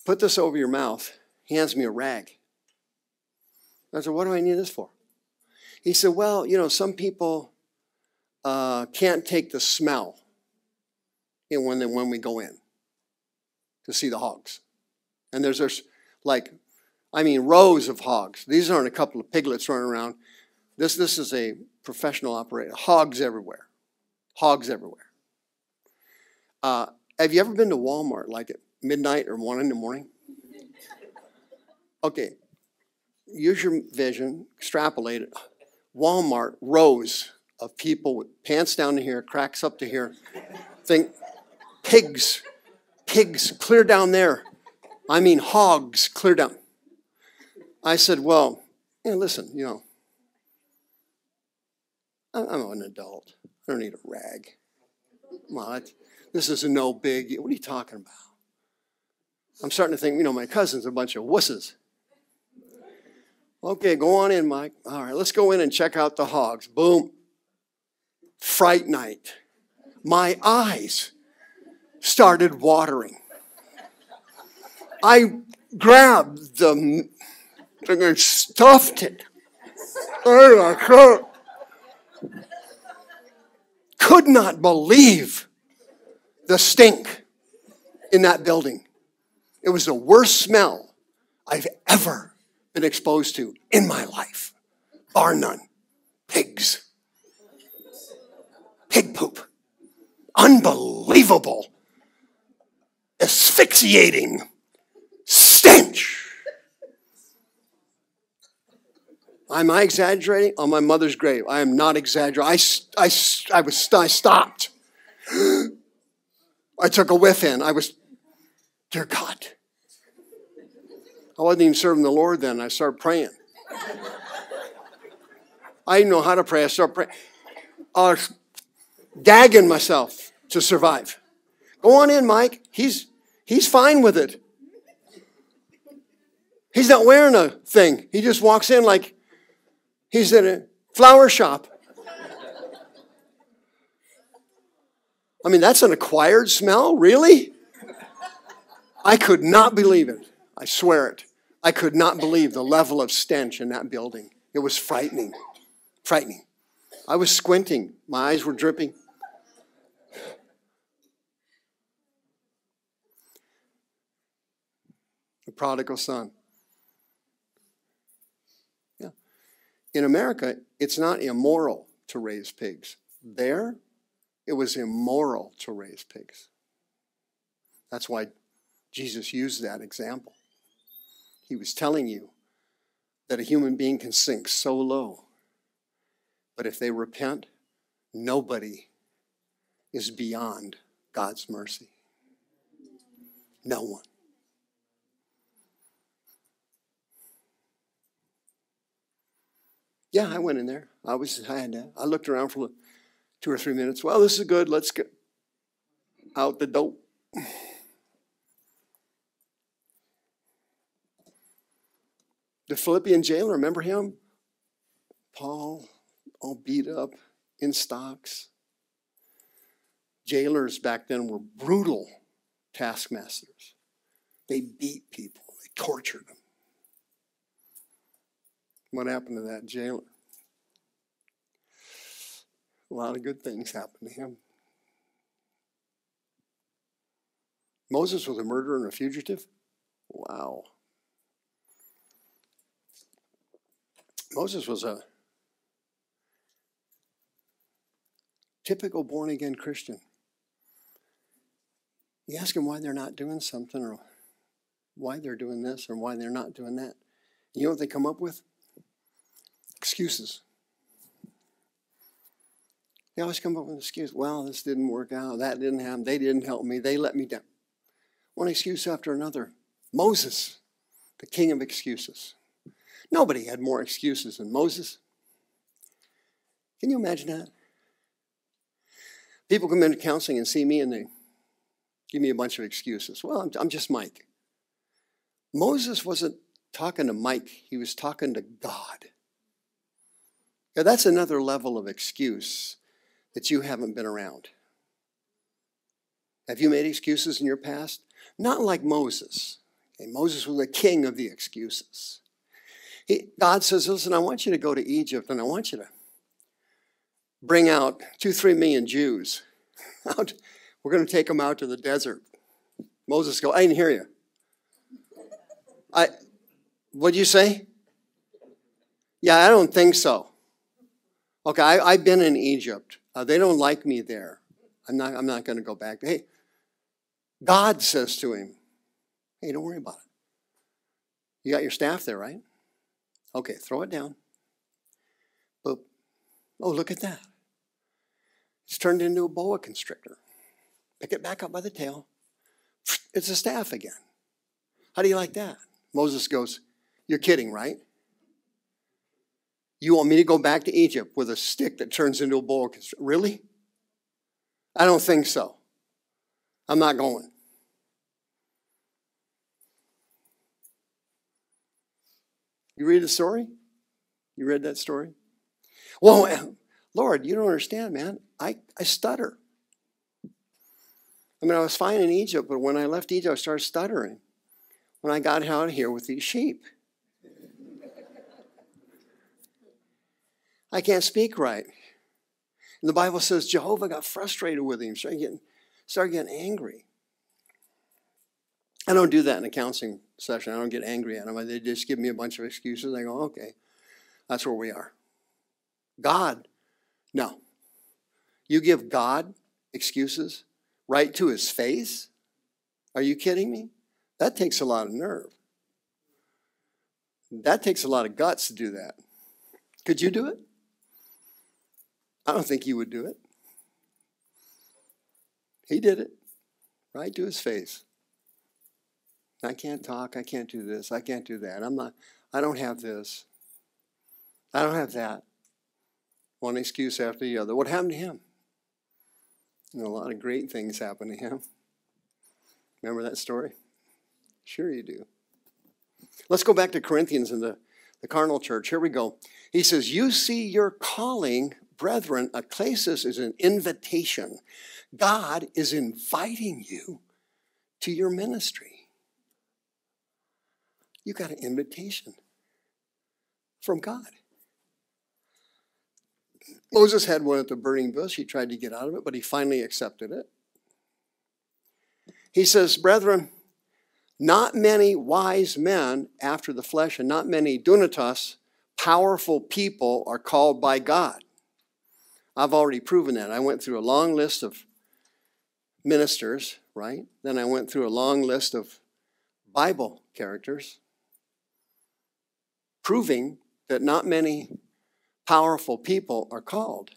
put this over your mouth." He hands me a rag. I said, What do I need this for? He said, Well, you know, some people uh, can't take the smell in when, when we go in to see the hogs. And there's, there's like, I mean, rows of hogs. These aren't a couple of piglets running around. This, this is a professional operator. Hogs everywhere. Hogs everywhere. Uh, have you ever been to Walmart like at midnight or one in the morning? Okay, use your vision, extrapolate it. Walmart rows of people with pants down to here, cracks up to here. Think pigs, pigs clear down there. I mean hogs clear down. I said, well, yeah, listen, you know, I'm an adult. I don't need a rag. Well, this is a no big. What are you talking about? I'm starting to think, you know, my cousin's a bunch of wusses. Okay, go on in, Mike. All right, let's go in and check out the hogs. Boom. Fright night. My eyes started watering. I grabbed the thing and stuffed it. Could not believe the stink in that building. It was the worst smell I've ever been exposed to in my life, bar none. Pigs. Pig poop. Unbelievable, asphyxiating stench. Am I exaggerating? On my mother's grave, I am not exaggerating. I, I, I, was, I stopped. I took a whiff in. I was, dear God, I wasn't even serving the Lord then. I started praying. I didn't know how to pray. I started praying. Was gagging myself to survive. Go on in, Mike. He's, he's fine with it. He's not wearing a thing. He just walks in like he's in a flower shop. I mean, that's an acquired smell? Really? I could not believe it. I swear it. I could not believe the level of stench in that building. It was frightening. Frightening. I was squinting, my eyes were dripping. Prodigal son. Yeah. In America, it's not immoral to raise pigs. There, it was immoral to raise pigs. That's why Jesus used that example. He was telling you that a human being can sink so low, but if they repent, nobody is beyond God's mercy. No one. Yeah, I went in there. I was I had to, I looked around for two or three minutes. Well, this is good. Let's get out the dope. The Philippian jailer, remember him? Paul, all beat up in stocks. Jailers back then were brutal taskmasters. They beat people, they tortured them. What happened to that jailer? A lot of good things happened to him. Moses was a murderer and a fugitive? Wow. Moses was a typical born again Christian. You ask them why they're not doing something or why they're doing this or why they're not doing that. You know what they come up with? Excuses. They always come up with an excuse. Well, this didn't work out. That didn't happen. They didn't help me. They let me down. One excuse after another. Moses, the king of excuses. Nobody had more excuses than Moses. Can you imagine that? People come into counseling and see me and they give me a bunch of excuses. Well, I'm, I'm just Mike. Moses wasn't talking to Mike, he was talking to God. Now, that's another level of excuse that you haven't been around. Have you made excuses in your past? Not like Moses. Okay, Moses was the king of the excuses. He, God says, Listen, I want you to go to Egypt and I want you to bring out two, three million Jews. Out, we're going to take them out to the desert. Moses go, I didn't hear you. I, what'd you say? Yeah, I don't think so. Okay, I, have been in Egypt. Uh, they don't like me there. I'm not, I'm not going to go back. Hey, God says to him, Hey, don't worry about it. You got your staff there, right? Okay, throw it down. Boop. Oh, look at that. It's turned into a boa constrictor. Pick it back up by the tail. It's a staff again. How do you like that? Moses goes, You're kidding, right? You want me to go back to Egypt with a stick that turns into a constrictor? Really? I don't think so. I'm not going. You read the story? You read that story? Well, Lord, you don't understand, man. I, I stutter. I mean, I was fine in Egypt, but when I left Egypt, I started stuttering. When I got out here with these sheep, I can't speak right. And the Bible says Jehovah got frustrated with him, started getting, started getting angry. I don't do that in a counseling session. I don't get angry at them. They just give me a bunch of excuses. I go, okay, that's where we are. God, no. You give God excuses right to his face? Are you kidding me? That takes a lot of nerve. That takes a lot of guts to do that. Could you do it? I don't think he would do it. He did it right to his face. I can't talk. I can't do this. I can't do that. I'm not, I don't have this. I don't have that. One excuse after the other. What happened to him? And a lot of great things happened to him. Remember that story? Sure, you do. Let's go back to Corinthians in the, the carnal church. Here we go. He says, You see your calling, brethren, ekklesis is an invitation. God is inviting you to your ministry. You got an invitation from God. Moses had one at the burning bush. He tried to get out of it, but he finally accepted it. He says, Brethren, not many wise men after the flesh and not many dunatos, powerful people, are called by God. I've already proven that. I went through a long list of ministers, right? Then I went through a long list of Bible characters proving that not many powerful people are called.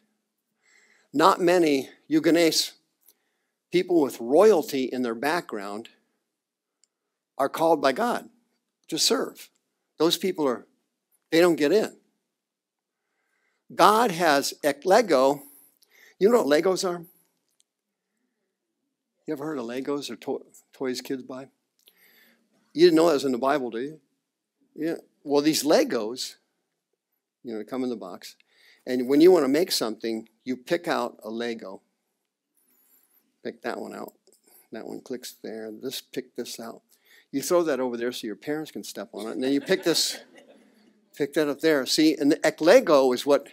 Not many eugenes, people with royalty in their background, are called by God to serve. Those people are, they don't get in. God has eklego. You know what Legos are? You ever heard of Legos or to- toys kids buy? You didn't know that was in the Bible, do you? Yeah. Well, these Legos, you know, come in the box. And when you want to make something, you pick out a Lego. Pick that one out. That one clicks there. This pick this out. You throw that over there so your parents can step on it. And then you pick this, pick that up there. See, and the eklego is what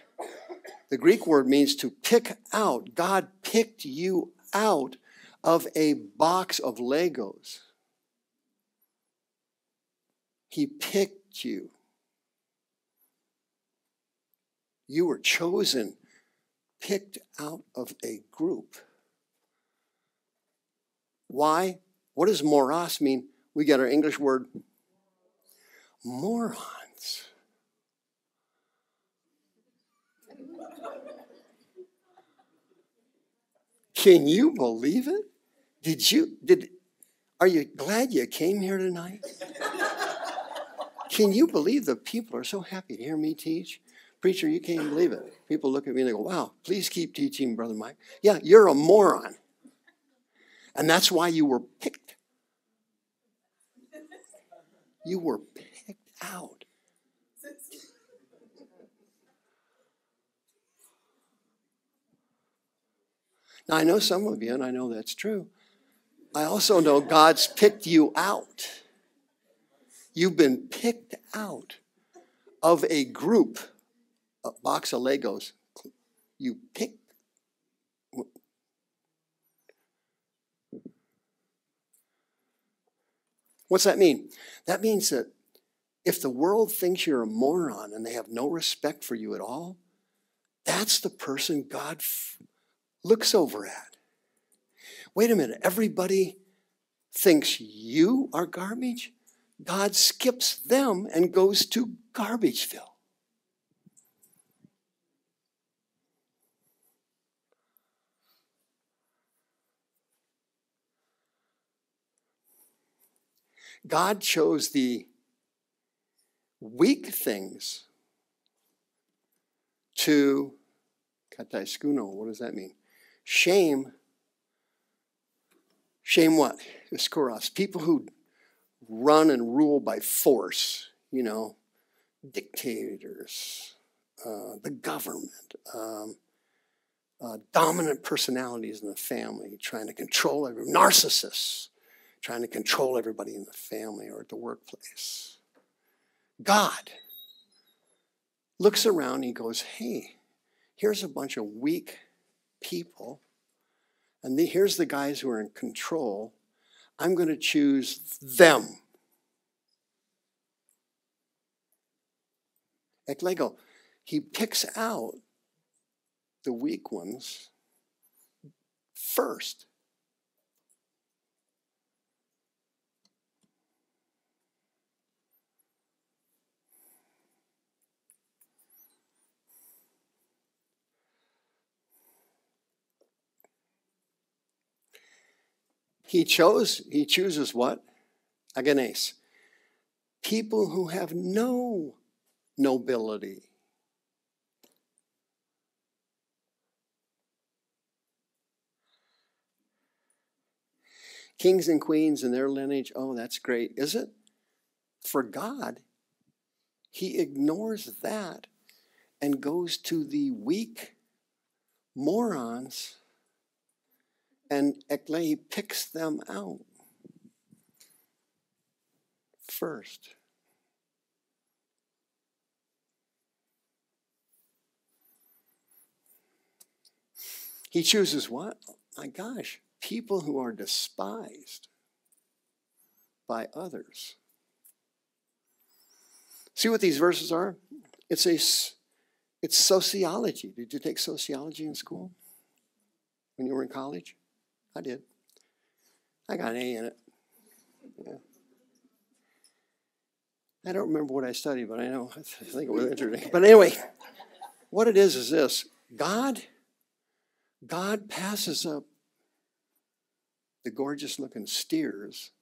the Greek word means to pick out. God picked you out of a box of Legos. He picked you. You were chosen, picked out of a group. Why? What does moros mean? We get our English word morons. Can you believe it? Did you did are you glad you came here tonight? Can you believe the people are so happy to hear me teach? Preacher, you can't believe it. People look at me and they go, Wow, please keep teaching, Brother Mike. Yeah, you're a moron. And that's why you were picked. You were picked out. Now, I know some of you, and I know that's true. I also know God's picked you out. You've been picked out of a group, a box of Legos. You picked. What's that mean? That means that if the world thinks you're a moron and they have no respect for you at all, that's the person God looks over at. Wait a minute, everybody thinks you are garbage? God skips them and goes to Garbageville. God chose the weak things to kataiskuno. What does that mean? Shame. Shame what? Iskoros. People who run and rule by force, you know, dictators, uh, the government, um, uh, dominant personalities in the family, trying to control everyone, narcissists, trying to control everybody in the family or at the workplace. God looks around and he goes, hey, here's a bunch of weak people, and the, here's the guys who are in control. I'm going to choose them. Like Lego, he picks out the weak ones first. He chose, he chooses what? Aganes. People who have no nobility. Kings and queens and their lineage, oh, that's great. Is it? For God, He ignores that and goes to the weak morons and Ekleh picks them out first. He chooses what? My gosh, people who are despised by others. See what these verses are? It's a it's sociology. Did you take sociology in school when you were in college? I did. I got an A in it. Yeah. I don't remember what I studied, but I know I think it was interesting. But anyway, what it is is this: God, God passes up the gorgeous-looking steers,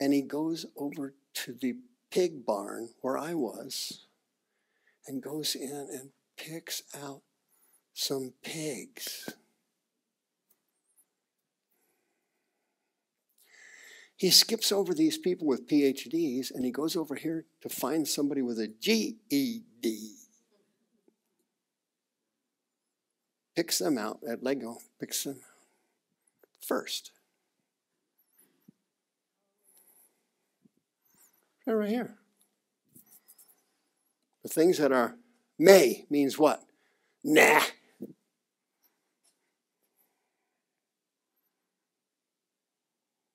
and He goes over to the pig barn where I was, and goes in and picks out some pigs. He skips over these people with PhDs and he goes over here to find somebody with a GED. Picks them out at Lego, picks them first. Right here. The things that are may means what? Nah.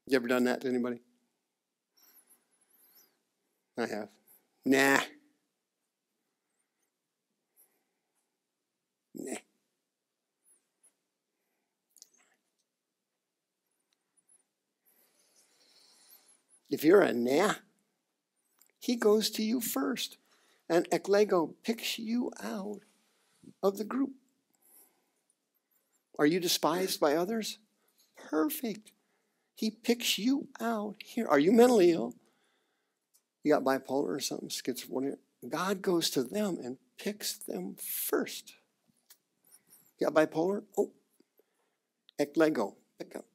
You ever done that to anybody? I have. Nah. Nah. If you're a nah, he goes to you first. And Eklego picks you out of the group. Are you despised by others? Perfect. He picks you out here. Are you mentally ill? You got bipolar or something, schizophrenia? God goes to them and picks them first. You got bipolar? Oh, Eklego, pick up.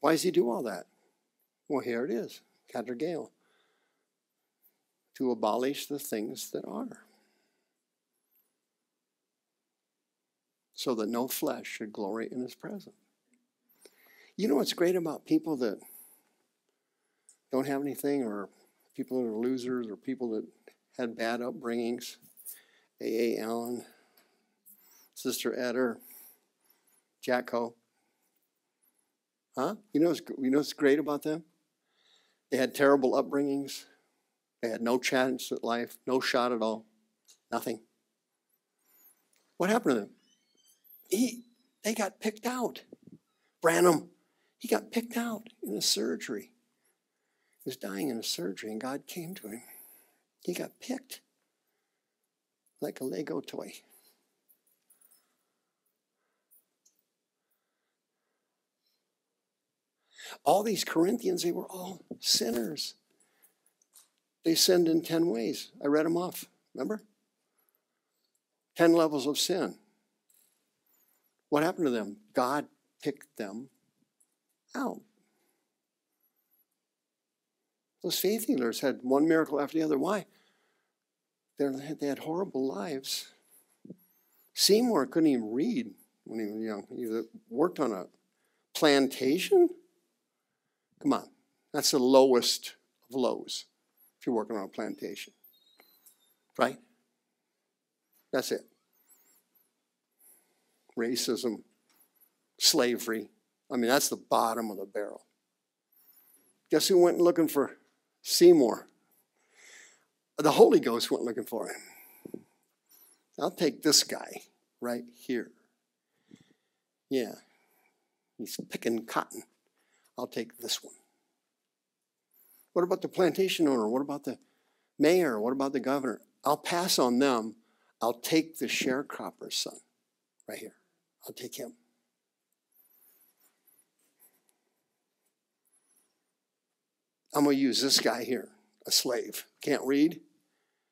Why does he do all that? Well, here it is, Katergale. To abolish the things that are. So that no flesh should glory in his presence. You know what's great about people that don't have anything, or people that are losers, or people that had bad upbringings? A.A. Allen, Sister Etter, Jacko. Huh? You know, what's, you know what's great about them? They had terrible upbringings. They had no chance at life, no shot at all, nothing. What happened to them? He, they got picked out. Branham, he got picked out in a surgery. He was dying in a surgery, and God came to him. He got picked like a Lego toy. All these Corinthians, they were all sinners. They sinned in 10 ways. I read them off, remember? 10 levels of sin. What happened to them? God picked them out. Those faith healers had one miracle after the other. Why? They had horrible lives. Seymour couldn't even read when he was young. He worked on a plantation. Come on, that's the lowest of lows if you're working on a plantation. Right? That's it. Racism, slavery. I mean, that's the bottom of the barrel. Guess who went looking for Seymour? The Holy Ghost went looking for him. I'll take this guy right here. Yeah, he's picking cotton. I'll take this one. What about the plantation owner? What about the mayor? What about the governor? I'll pass on them. I'll take the sharecropper's son right here. I'll take him. I'm going to use this guy here, a slave, can't read,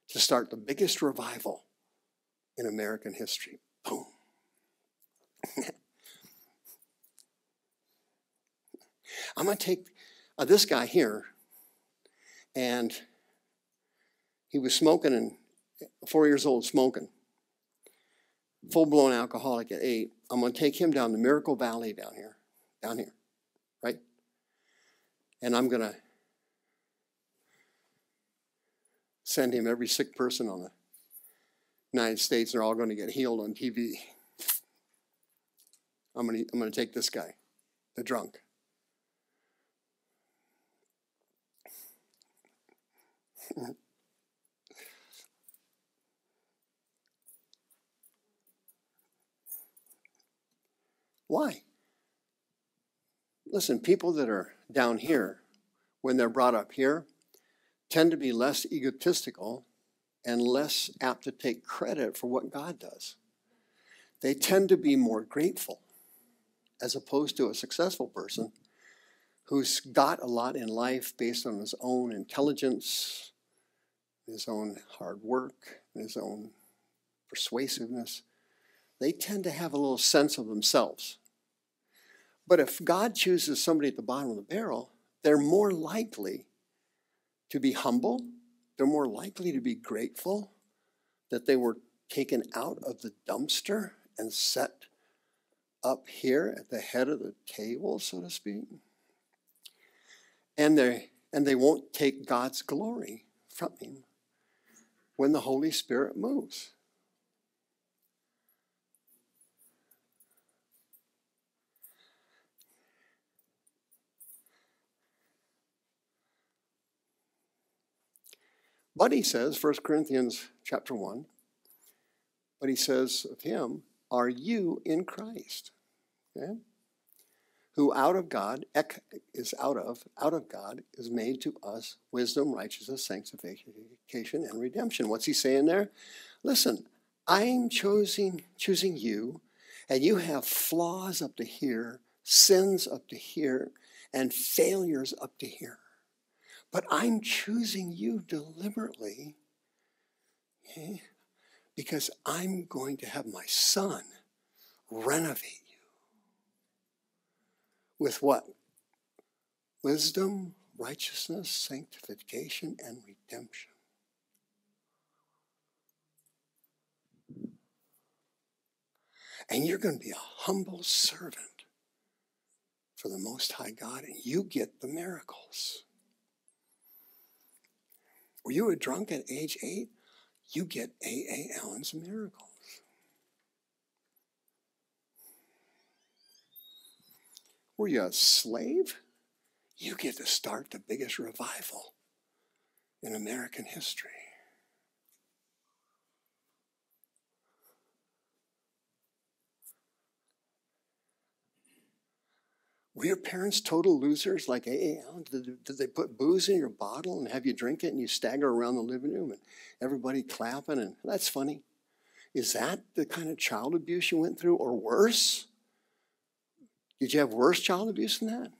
to start the biggest revival in American history. Boom. I'm going to take uh, this guy here, and he was smoking and four years old smoking, full blown alcoholic at eight. I'm going to take him down the Miracle Valley down here, down here, right? And I'm going to send him every sick person on the United States. They're all going to get healed on TV. I'm going to, I'm going to take this guy, the drunk. Why? Listen, people that are down here, when they're brought up here, tend to be less egotistical and less apt to take credit for what God does. They tend to be more grateful, as opposed to a successful person who's got a lot in life based on his own intelligence, his own hard work, his own persuasiveness, they tend to have a little sense of themselves. But if God chooses somebody at the bottom of the barrel, they're more likely to be humble, they're more likely to be grateful that they were taken out of the dumpster and set up here at the head of the table, so to speak. And they and they won't take God's glory from him when the Holy Spirit moves. But he says, 1 Corinthians chapter 1, but he says of him, Are you in Christ? Okay? Who out of God is out of, out of God is made to us wisdom, righteousness, sanctification, and redemption. What's he saying there? Listen, I'm choosing choosing you, and you have flaws up to here, sins up to here, and failures up to here. But I'm choosing you deliberately okay, because I'm going to have my son renovate. With what? Wisdom, righteousness, sanctification, and redemption. And you're going to be a humble servant for the Most High God, and you get the miracles. Were you a drunk at age eight? You get A.A. Allen's miracles. Were you a slave? You get to start the biggest revival in American history. Were your parents total losers like A.A. Did, did they put booze in your bottle and have you drink it and you stagger around the living room and everybody clapping? And that's funny. Is that the kind of child abuse you went through or worse? Did you have worse child abuse than that?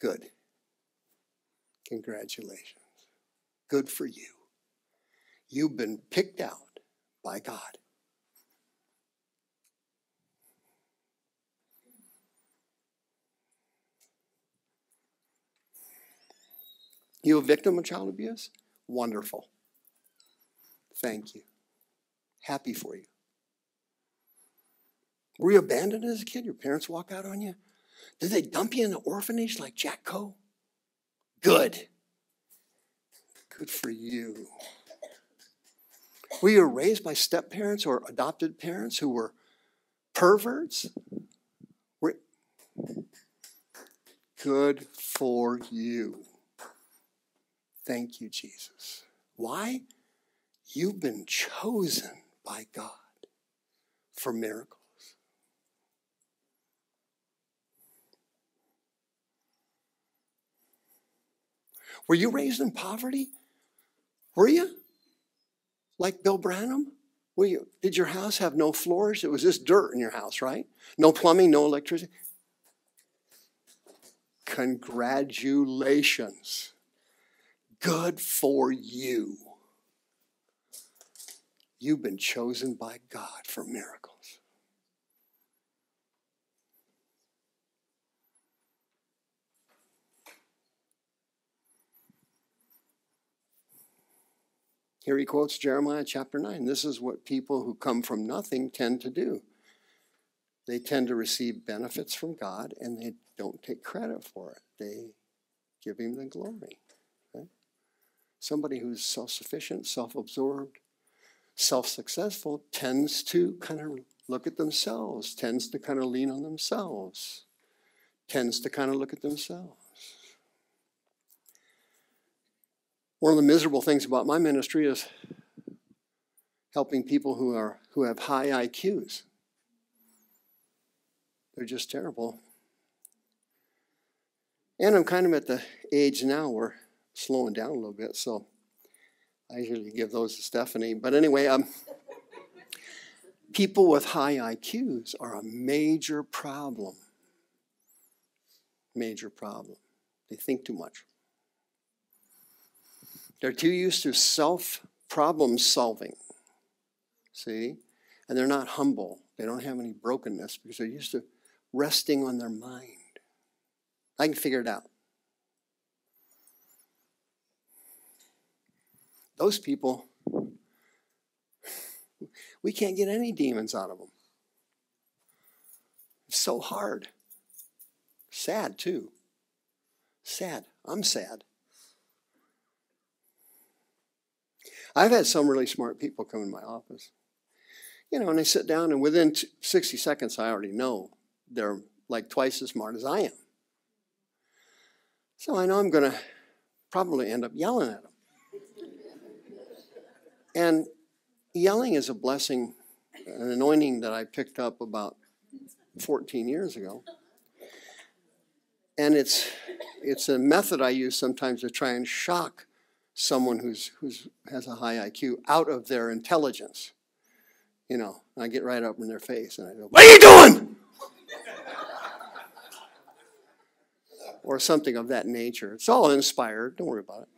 Good. Congratulations. Good for you. You've been picked out by God. You a victim of child abuse? Wonderful. Thank you. Happy for you. Were you abandoned as a kid? Your parents walk out on you? Did they dump you in an orphanage like Jack Coe? Good. Good for you. Were you raised by step parents or adopted parents who were perverts? Good for you. Thank you, Jesus. Why? You've been chosen by God for miracles. Were you raised in poverty? Were you? Like Bill Branham? Were you, did your house have no floors? It was just dirt in your house, right? No plumbing, no electricity. Congratulations. Good for you. You've been chosen by God for miracles. Here he quotes Jeremiah chapter 9. This is what people who come from nothing tend to do. They tend to receive benefits from God and they don't take credit for it. They give him the glory somebody who's self sufficient, self absorbed, self successful tends to kind of look at themselves, tends to kind of lean on themselves, tends to kind of look at themselves. One of the miserable things about my ministry is helping people who are who have high IQs. They're just terrible. And I'm kind of at the age now where slowing down a little bit, so I usually give those to Stephanie. But anyway, um, people with high IQs are a major problem. major problem. They think too much. They're too used to self problem solving. See? And they're not humble. They don't have any brokenness because they're used to resting on their mind. I can figure it out. Those people, we can't get any demons out of them. It's so hard. Sad, too. Sad. I'm sad. I've had some really smart people come in my office. You know, and they sit down, and within 60 seconds, I already know they're like twice as smart as I am. So I know I'm going to probably end up yelling at them. and yelling is a blessing, an anointing that I picked up about 14 years ago. And it's, it's a method I use sometimes to try and shock someone who's, who's has a high IQ out of their intelligence. You know, I get right up in their face and I go, What are you doing? or something of that nature. It's all inspired. Don't worry about it.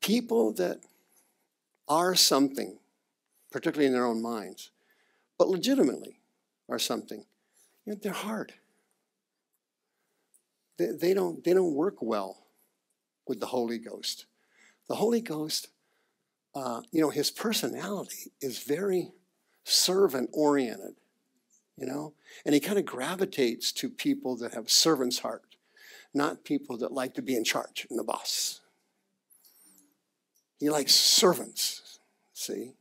People that are something, particularly in their own minds, but legitimately are something, you know, they're hard. They, they, don't, they don't work well with the Holy Ghost. The Holy Ghost, uh, you know, his personality is very servant oriented you know? And he kind of gravitates to people that have servant's heart, not people that like to be in charge and the boss. He likes servants, see?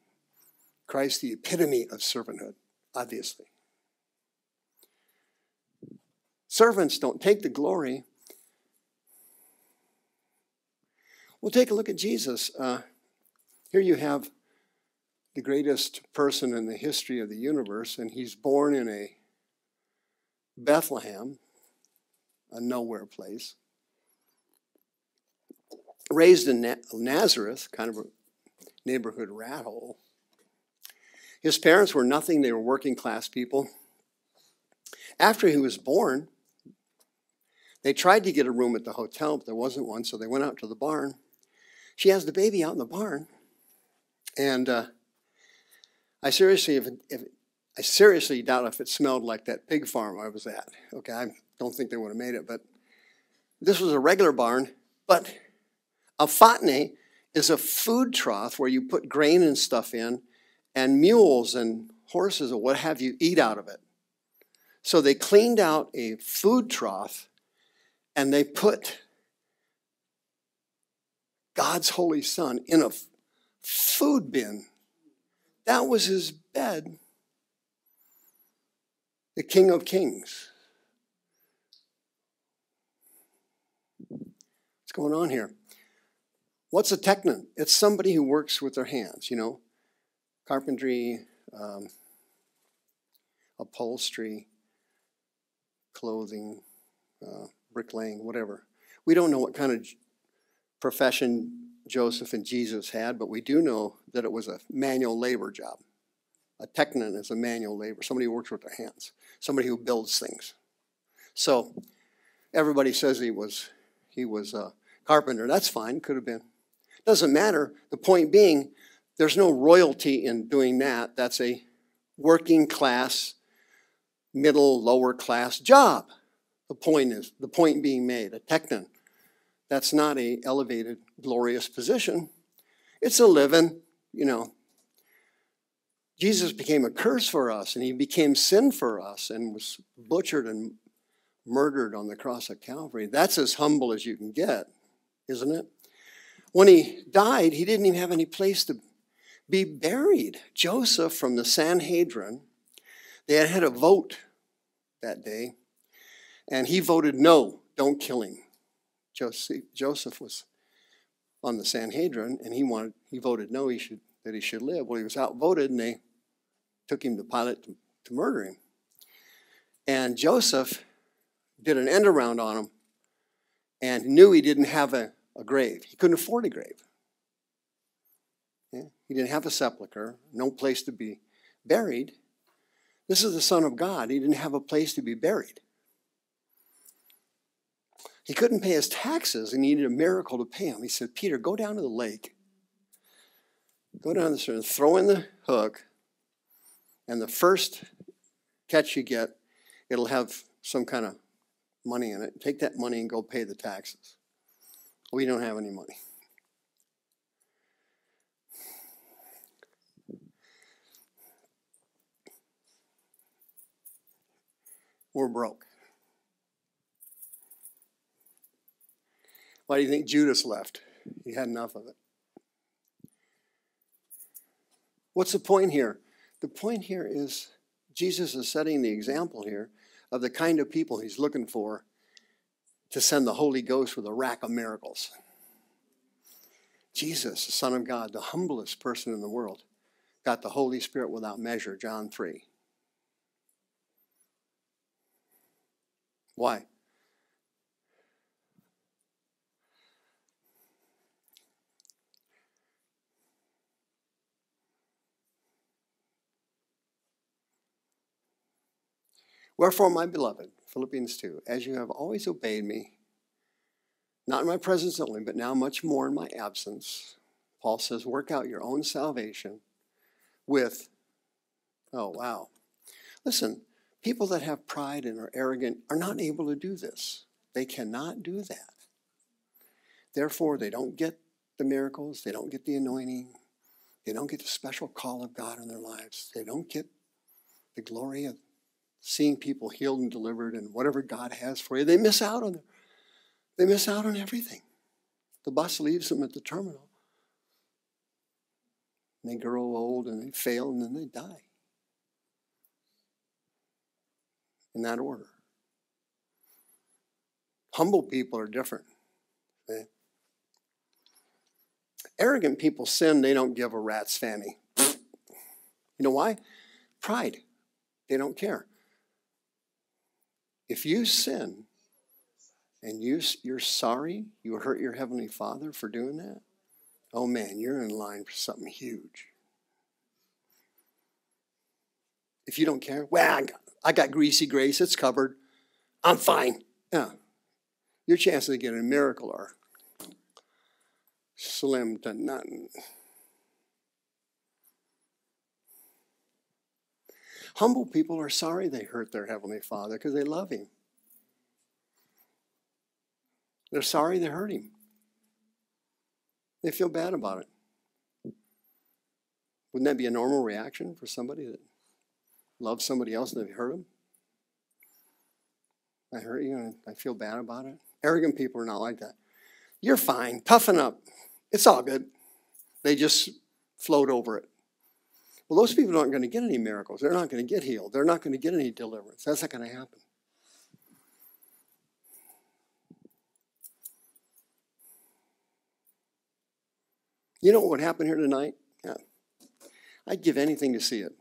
Christ, the epitome of servanthood, obviously. Servants don't take the glory. Well, take a look at Jesus. Uh, here you have the greatest person in the history of the universe, and he's born in a Bethlehem, a nowhere place. Raised in Nazareth, kind of a neighborhood rat hole. His parents were nothing, they were working class people. After he was born, they tried to get a room at the hotel, but there wasn't one, so they went out to the barn. She has the baby out in the barn, and uh, I seriously, if, if I seriously doubt if it smelled like that pig farm I was at. Okay, I don't think they would have made it, but this was a regular barn. But a phatne is a food trough where you put grain and stuff in, and mules and horses or what have you eat out of it. So they cleaned out a food trough and they put God's Holy Son in a food bin that was his bed. The King of Kings. What's going on here? What's a tekton? It's somebody who works with their hands, you know, carpentry, um, upholstery, clothing, uh, bricklaying, whatever. We don't know what kind of profession Joseph and Jesus had, but we do know that it was a manual labor job. A tekton is a manual labor, somebody who works with their hands, somebody who builds things. So everybody says he was he was a carpenter. That's fine, could have been. Doesn't matter. The point being, there's no royalty in doing that. That's a working class, middle, lower class job. The point is, the point being made, a tekton that's not a elevated, glorious position. It's a living, you know. Jesus became a curse for us, and he became sin for us, and was butchered and murdered on the cross of Calvary. That's as humble as you can get, isn't it? When he died, he didn't even have any place to be buried. Joseph from the Sanhedrin, they had had a vote that day, and he voted no, don't kill him. Joseph was on the Sanhedrin, and he wanted he voted no, he should that he should live. Well, he was outvoted, and they took him to Pilate to, to murder him. And Joseph did an end around on him, and knew he didn't have a, a grave. He couldn't afford a grave. Yeah? He didn't have a sepulcher, no place to be buried. This is the Son of God. He didn't have a place to be buried. He couldn't pay his taxes and he needed a miracle to pay him. He said, Peter, go down to the lake, go down the stream, throw in the hook, and the first catch you get, it'll have some kind of money in it. Take that money and go pay the taxes. We don't have any money. We're broke. Why do you think Judas left? He had enough of it. What's the point here? The point here is Jesus is setting the example here of the kind of people he's looking for to send the Holy Ghost with a rack of miracles. Jesus, the Son of God, the humblest person in the world, got the Holy Spirit without measure, John 3. Why? Wherefore, my beloved, Philippians 2, as you have always obeyed me, not in my presence only, but now much more in my absence, Paul says, work out your own salvation with, oh, wow. Listen, people that have pride and are arrogant are not able to do this. They cannot do that. Therefore, they don't get the miracles, they don't get the anointing, they don't get the special call of God in their lives, they don't get the glory of seeing people healed and delivered and whatever God has for you, they miss out on. They miss out on everything. The bus leaves them at the terminal. And they grow old and they fail and then they die. In that order. Humble people are different. Okay? Arrogant people sin, they don't give a rat's fanny. You know why? Pride. They don't care. If you sin and you, you're sorry, you hurt your Heavenly Father for doing that, oh man, you're in line for something huge. If you don't care, well, I got, I got greasy grace, it's covered. I'm fine. Yeah. Your chances of getting a miracle are slim to none. Humble people are sorry they hurt their Heavenly Father because they love Him. They're sorry they hurt Him. They feel bad about it. Wouldn't that be a normal reaction for somebody that loves somebody else and they've hurt them? I hurt you and I feel bad about it. Arrogant people are not like that. You're fine. Toughen up. It's all good. They just float over it. Well, those people aren't going to get any miracles. They're not going to get healed. They're not going to get any deliverance. That's not going to happen. You know what would happen here tonight? Yeah. I'd give anything to see it.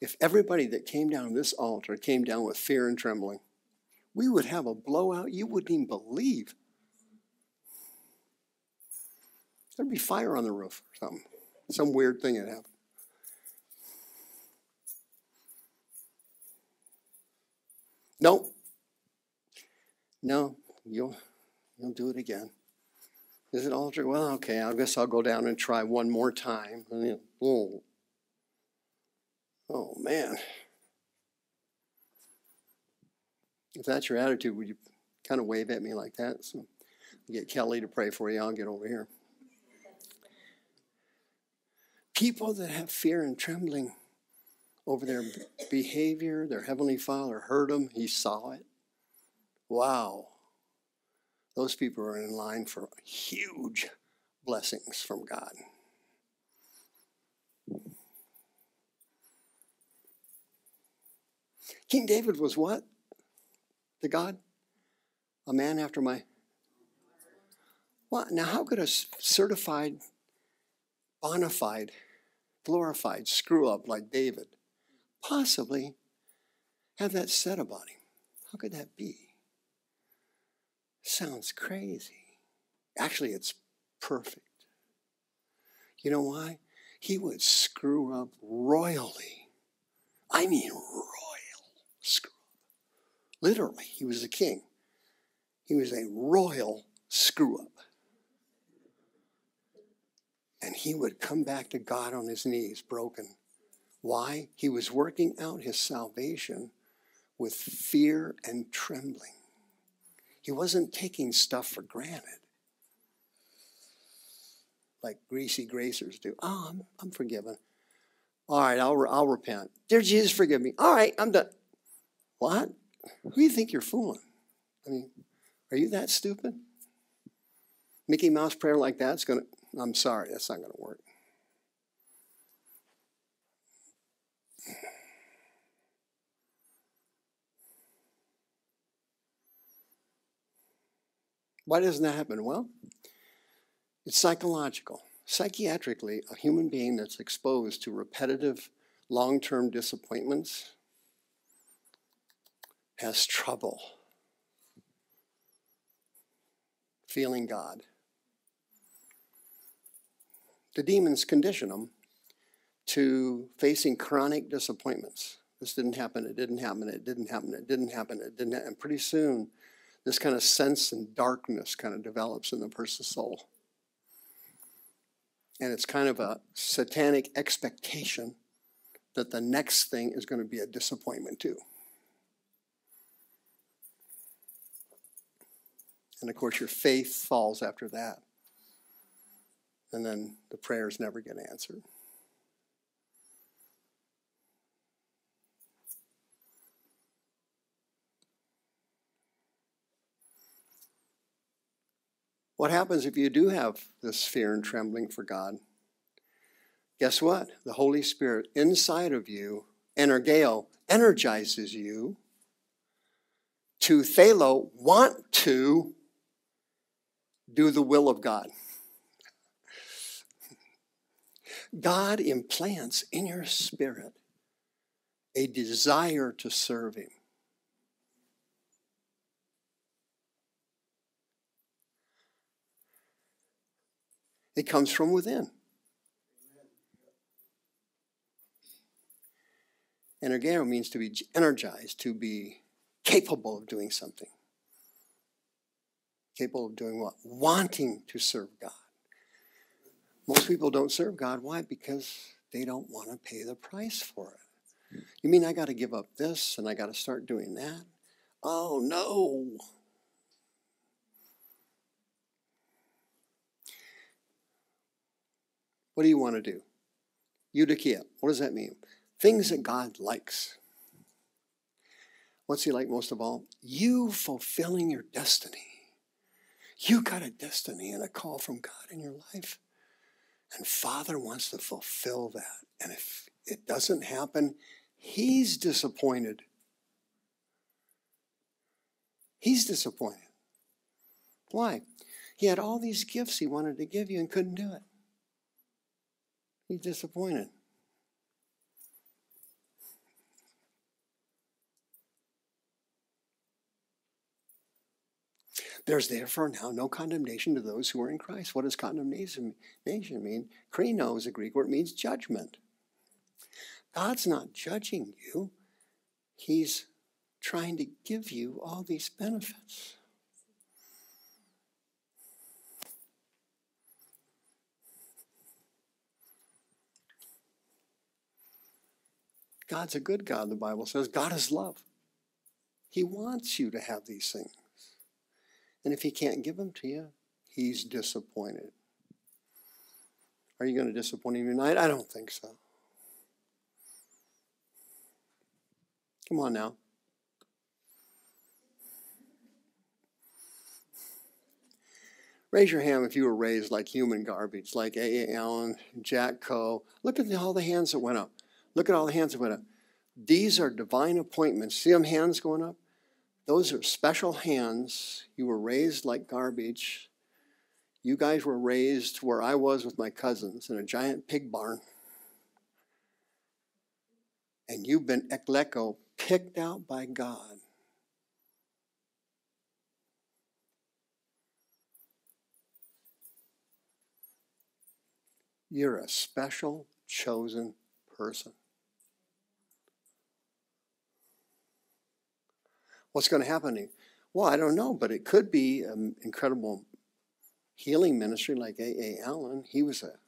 If everybody that came down this altar came down with fear and trembling, we would have a blowout you wouldn't even believe. There'd be fire on the roof or something. Some weird thing had happened. No. No, you'll you'll do it again. Is it altar? Well, okay, I guess I'll go down and try one more time. oh, oh man. If that's your attitude, would you kind of wave at me like that? So get Kelly to pray for you. I'll get over here. People that have fear and trembling over their behavior. Their Heavenly Father heard them, He saw it. Wow. Those people are in line for huge blessings from God. King David was what? The God? A man after my. What? Now, how could a certified, bona fide, glorified screw up like David possibly have that said about him? How could that be? Sounds crazy. Actually, it's perfect. You know why? He would screw up royally. I mean, royal screw up. Literally, he was a king. He was a royal screw up. And he would come back to God on his knees, broken. Why? He was working out his salvation with fear and trembling. He wasn't taking stuff for granted like greasy gracers do. Oh, I'm, I'm forgiven. All right, I'll, I'll repent. Dear Jesus, forgive me. All right, I'm done. What? Who do you think you're fooling? I mean, are you that stupid? Mickey Mouse prayer like that's going to, I'm sorry, that's not going to work. Why doesn't that happen? Well, it's psychological. Psychiatrically, a human being that's exposed to repetitive, long term disappointments has trouble feeling God. The demons condition them to facing chronic disappointments. This didn't happen, it didn't happen, it didn't happen, it didn't happen, it didn't happen. And pretty soon, this kind of sense and darkness kind of develops in the person's soul. And it's kind of a satanic expectation that the next thing is going to be a disappointment too. And of course, your faith falls after that. And then the prayers never get answered. What happens if you do have this fear and trembling for God? Guess what? The Holy Spirit inside of you, energeo, energizes you to thelo, want to do the will of God. God implants in your spirit a desire to serve Him. It comes from within. Energeo means to be energized, to be capable of doing something. Capable of doing what? Wanting to serve God. Most people don't serve God. Why? Because they don't want to pay the price for it. You mean I got to give up this and I got to start doing that? Oh, no. What do you want to do? Eudokia. What does that mean? Things that God likes. What's he like most of all? You fulfilling your destiny. You got a destiny and a call from God in your life. And Father wants to fulfill that. And if it doesn't happen, He's disappointed. He's disappointed. Why? He had all these gifts He wanted to give you and couldn't do it. He's disappointed. There's therefore now no condemnation to those who are in Christ. What does condemnation mean? Krino is a Greek word, it means judgment. God's not judging you, He's trying to give you all these benefits. God's a good God, the Bible says. God is love. He wants you to have these things. And if He can't give them to you, He's disappointed. Are you going to disappoint Him tonight? I don't think so. Come on now. Raise your hand if you were raised like human garbage, like A. A. Allen, Jack Coe. Look at all the hands that went up. Look at all the hands that went up. These are divine appointments. See them hands going up? Those are special hands. You were raised like garbage. You guys were raised where I was with my cousins in a giant pig barn. And you've been eklego, picked out by God. You're a special, chosen person. What's going to happen? Well, I don't know, but it could be an incredible healing ministry like A.A. Allen. He was a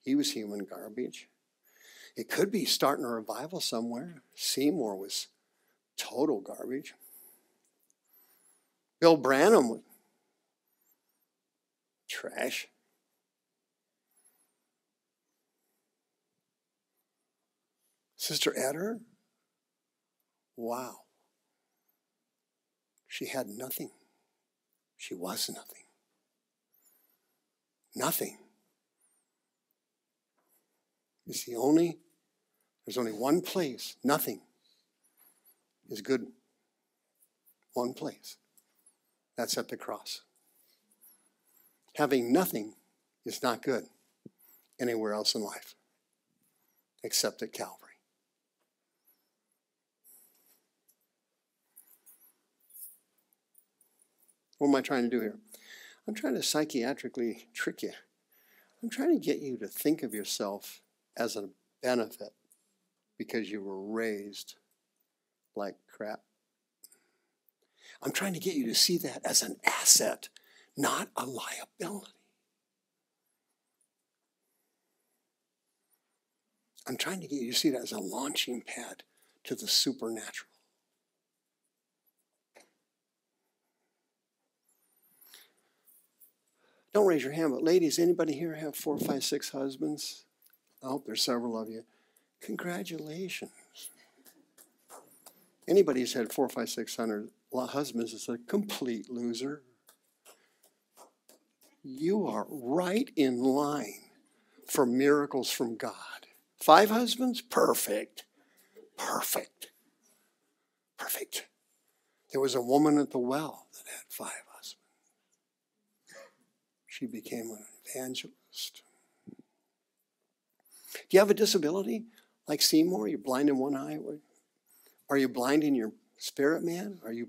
he was human garbage. It could be starting a revival somewhere. Seymour was total garbage. Bill Branham was trash. Sister Etter, wow. She had nothing. She was nothing. Nothing. It's the only, there's only one place, nothing is good. One place. That's at the cross. Having nothing is not good anywhere else in life except at Calvary. What am I trying to do here? I'm trying to psychiatrically trick you. I'm trying to get you to think of yourself as a benefit because you were raised like crap. I'm trying to get you to see that as an asset, not a liability. I'm trying to get you to see that as a launching pad to the supernatural. Don't raise your hand, but ladies, anybody here have four, five, six husbands? I hope there's several of you. Congratulations. Anybody who's had four, five, six hundred husbands is a complete loser. You are right in line for miracles from God. Five husbands? Perfect. Perfect. Perfect. There was a woman at the well that had five. She became an evangelist. Do you have a disability like Seymour? You're blind in one eye? Are you blind in your spirit, man? Are you,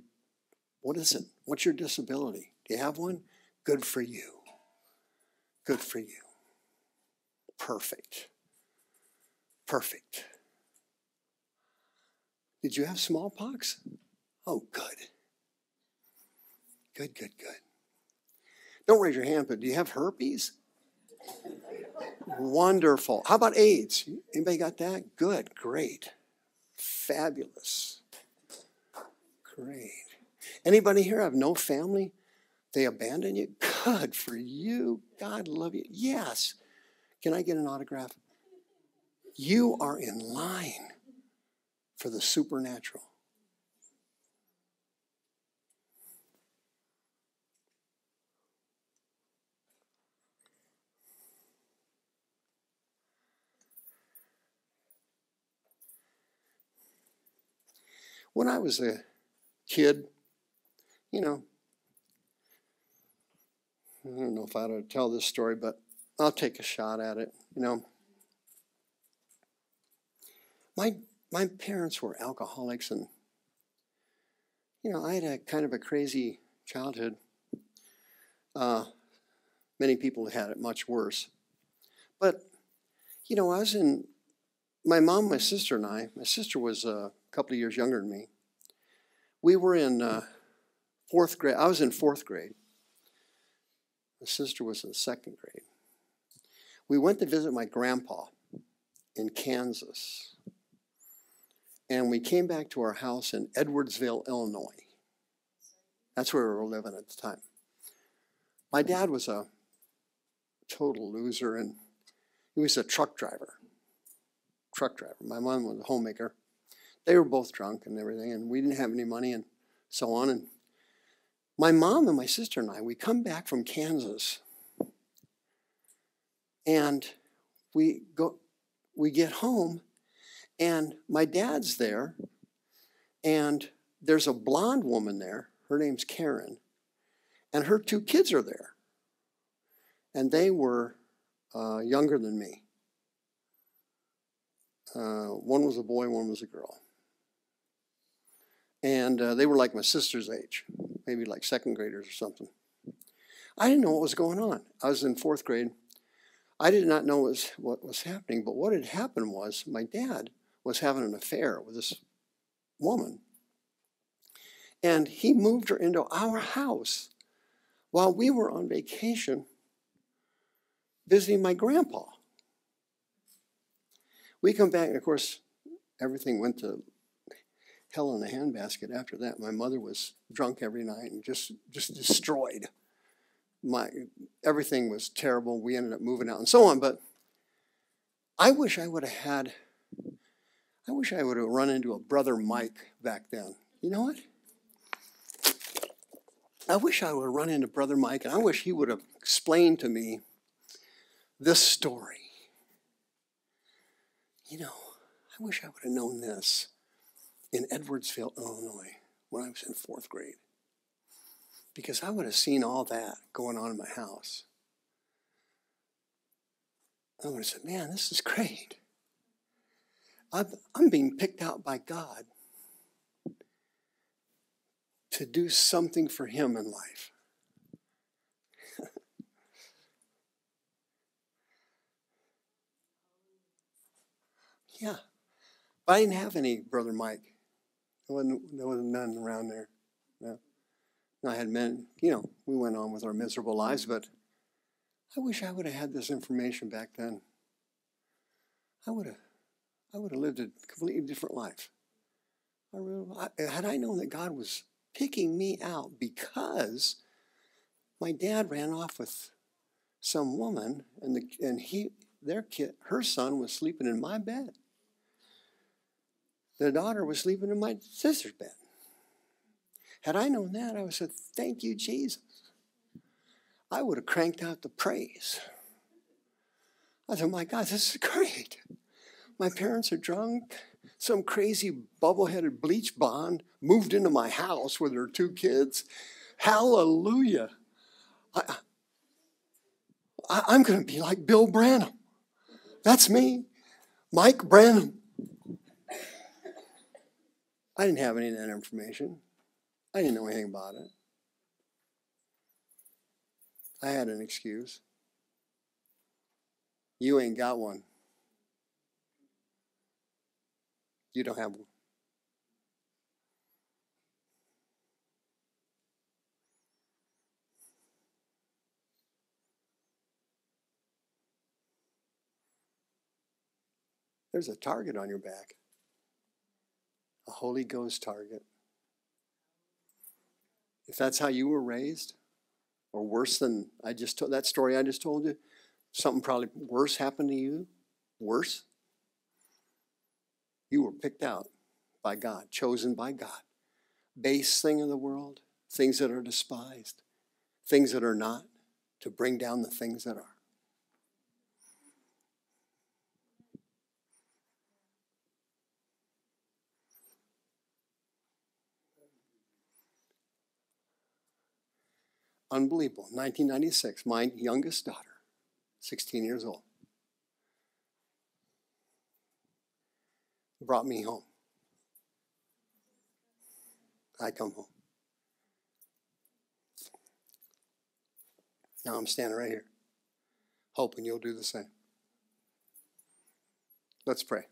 what is it? What's your disability? Do you have one? Good for you. Good for you. Perfect. Perfect. Did you have smallpox? Oh, good. Good, good, good. Don't raise your hand, but do you have herpes? Wonderful. How about AIDS? Anybody got that? Good, great. Fabulous. Great. Anybody here have no family? They abandon you? Good for you. God love you. Yes. Can I get an autograph? You are in line for the supernatural. When I was a kid, you know, I don't know if I ought to tell this story, but I'll take a shot at it. You know, my my parents were alcoholics, and you know, I had a kind of a crazy childhood. Uh, many people had it much worse, but you know, I was in my mom, my sister, and I. My sister was a couple of years younger than me we were in uh, fourth grade. I was in fourth grade. My sister was in second grade. We went to visit my grandpa in Kansas. And we came back to our house in Edwardsville, Illinois. That's where we were living at the time. My dad was a total loser and he was a truck driver. Truck driver. My mom was a homemaker they were both drunk and everything, and we didn't have any money and so on. And my mom and my sister and I, we come back from Kansas, and we go, we get home, and my dad's there, and there's a blonde woman there. Her name's Karen, and her two kids are there, and they were uh, younger than me. Uh, one was a boy, one was a girl and uh, they were like my sister's age, maybe like second graders or something. I didn't know what was going on. I was in fourth grade. I did not know what was, what was happening, but what had happened was my dad was having an affair with this woman. And he moved her into our house while we were on vacation visiting my grandpa. We come back, and of course, everything went to hell in a handbasket after that. My mother was drunk every night and just just destroyed. My everything was terrible. We ended up moving out and so on. But I wish I would have had. I wish I would have run into a brother Mike back then. You know what? I wish I would have run into brother Mike, and I wish he would have explained to me this story. You know, I wish I would have known this in Edwardsville, Illinois, when I was in fourth grade. Because I would have seen all that going on in my house. I would have said, man, this is great. I'm, I'm being picked out by God to do something for Him in life. yeah. But I didn't have any brother Mike. There wasn't, there wasn't none around there. No. I had men, you know, we went on with our miserable lives, but I wish I would have had this information back then. I would have, I would have lived a completely different life. I really, I, had I known that God was picking me out because my dad ran off with some woman, and the and he their kid, her son was sleeping in my bed. The daughter was sleeping in my sister's bed. Had I known that, I would have said, Thank you, Jesus. I would have cranked out the praise. I said, My God, this is great. My parents are drunk. Some crazy bubble headed bleach bond moved into my house with her two kids. Hallelujah. I, I, I'm going to be like Bill Branham. That's me, Mike Branham. I didn't have any of that information. I didn't know anything about it. I had an excuse. You ain't got one. You don't have one. There's a target on your back, a Holy Ghost target. If that's how you were raised, or worse than I just told that story I just told you, something probably worse happened to you, worse. You were picked out by God, chosen by God. Base thing of the world, things that are despised, things that are not, to bring down the things that are. Unbelievable. 1996, my youngest daughter, 16 years old, brought me home. I come home. Now I'm standing right here, hoping you'll do the same. Let's pray.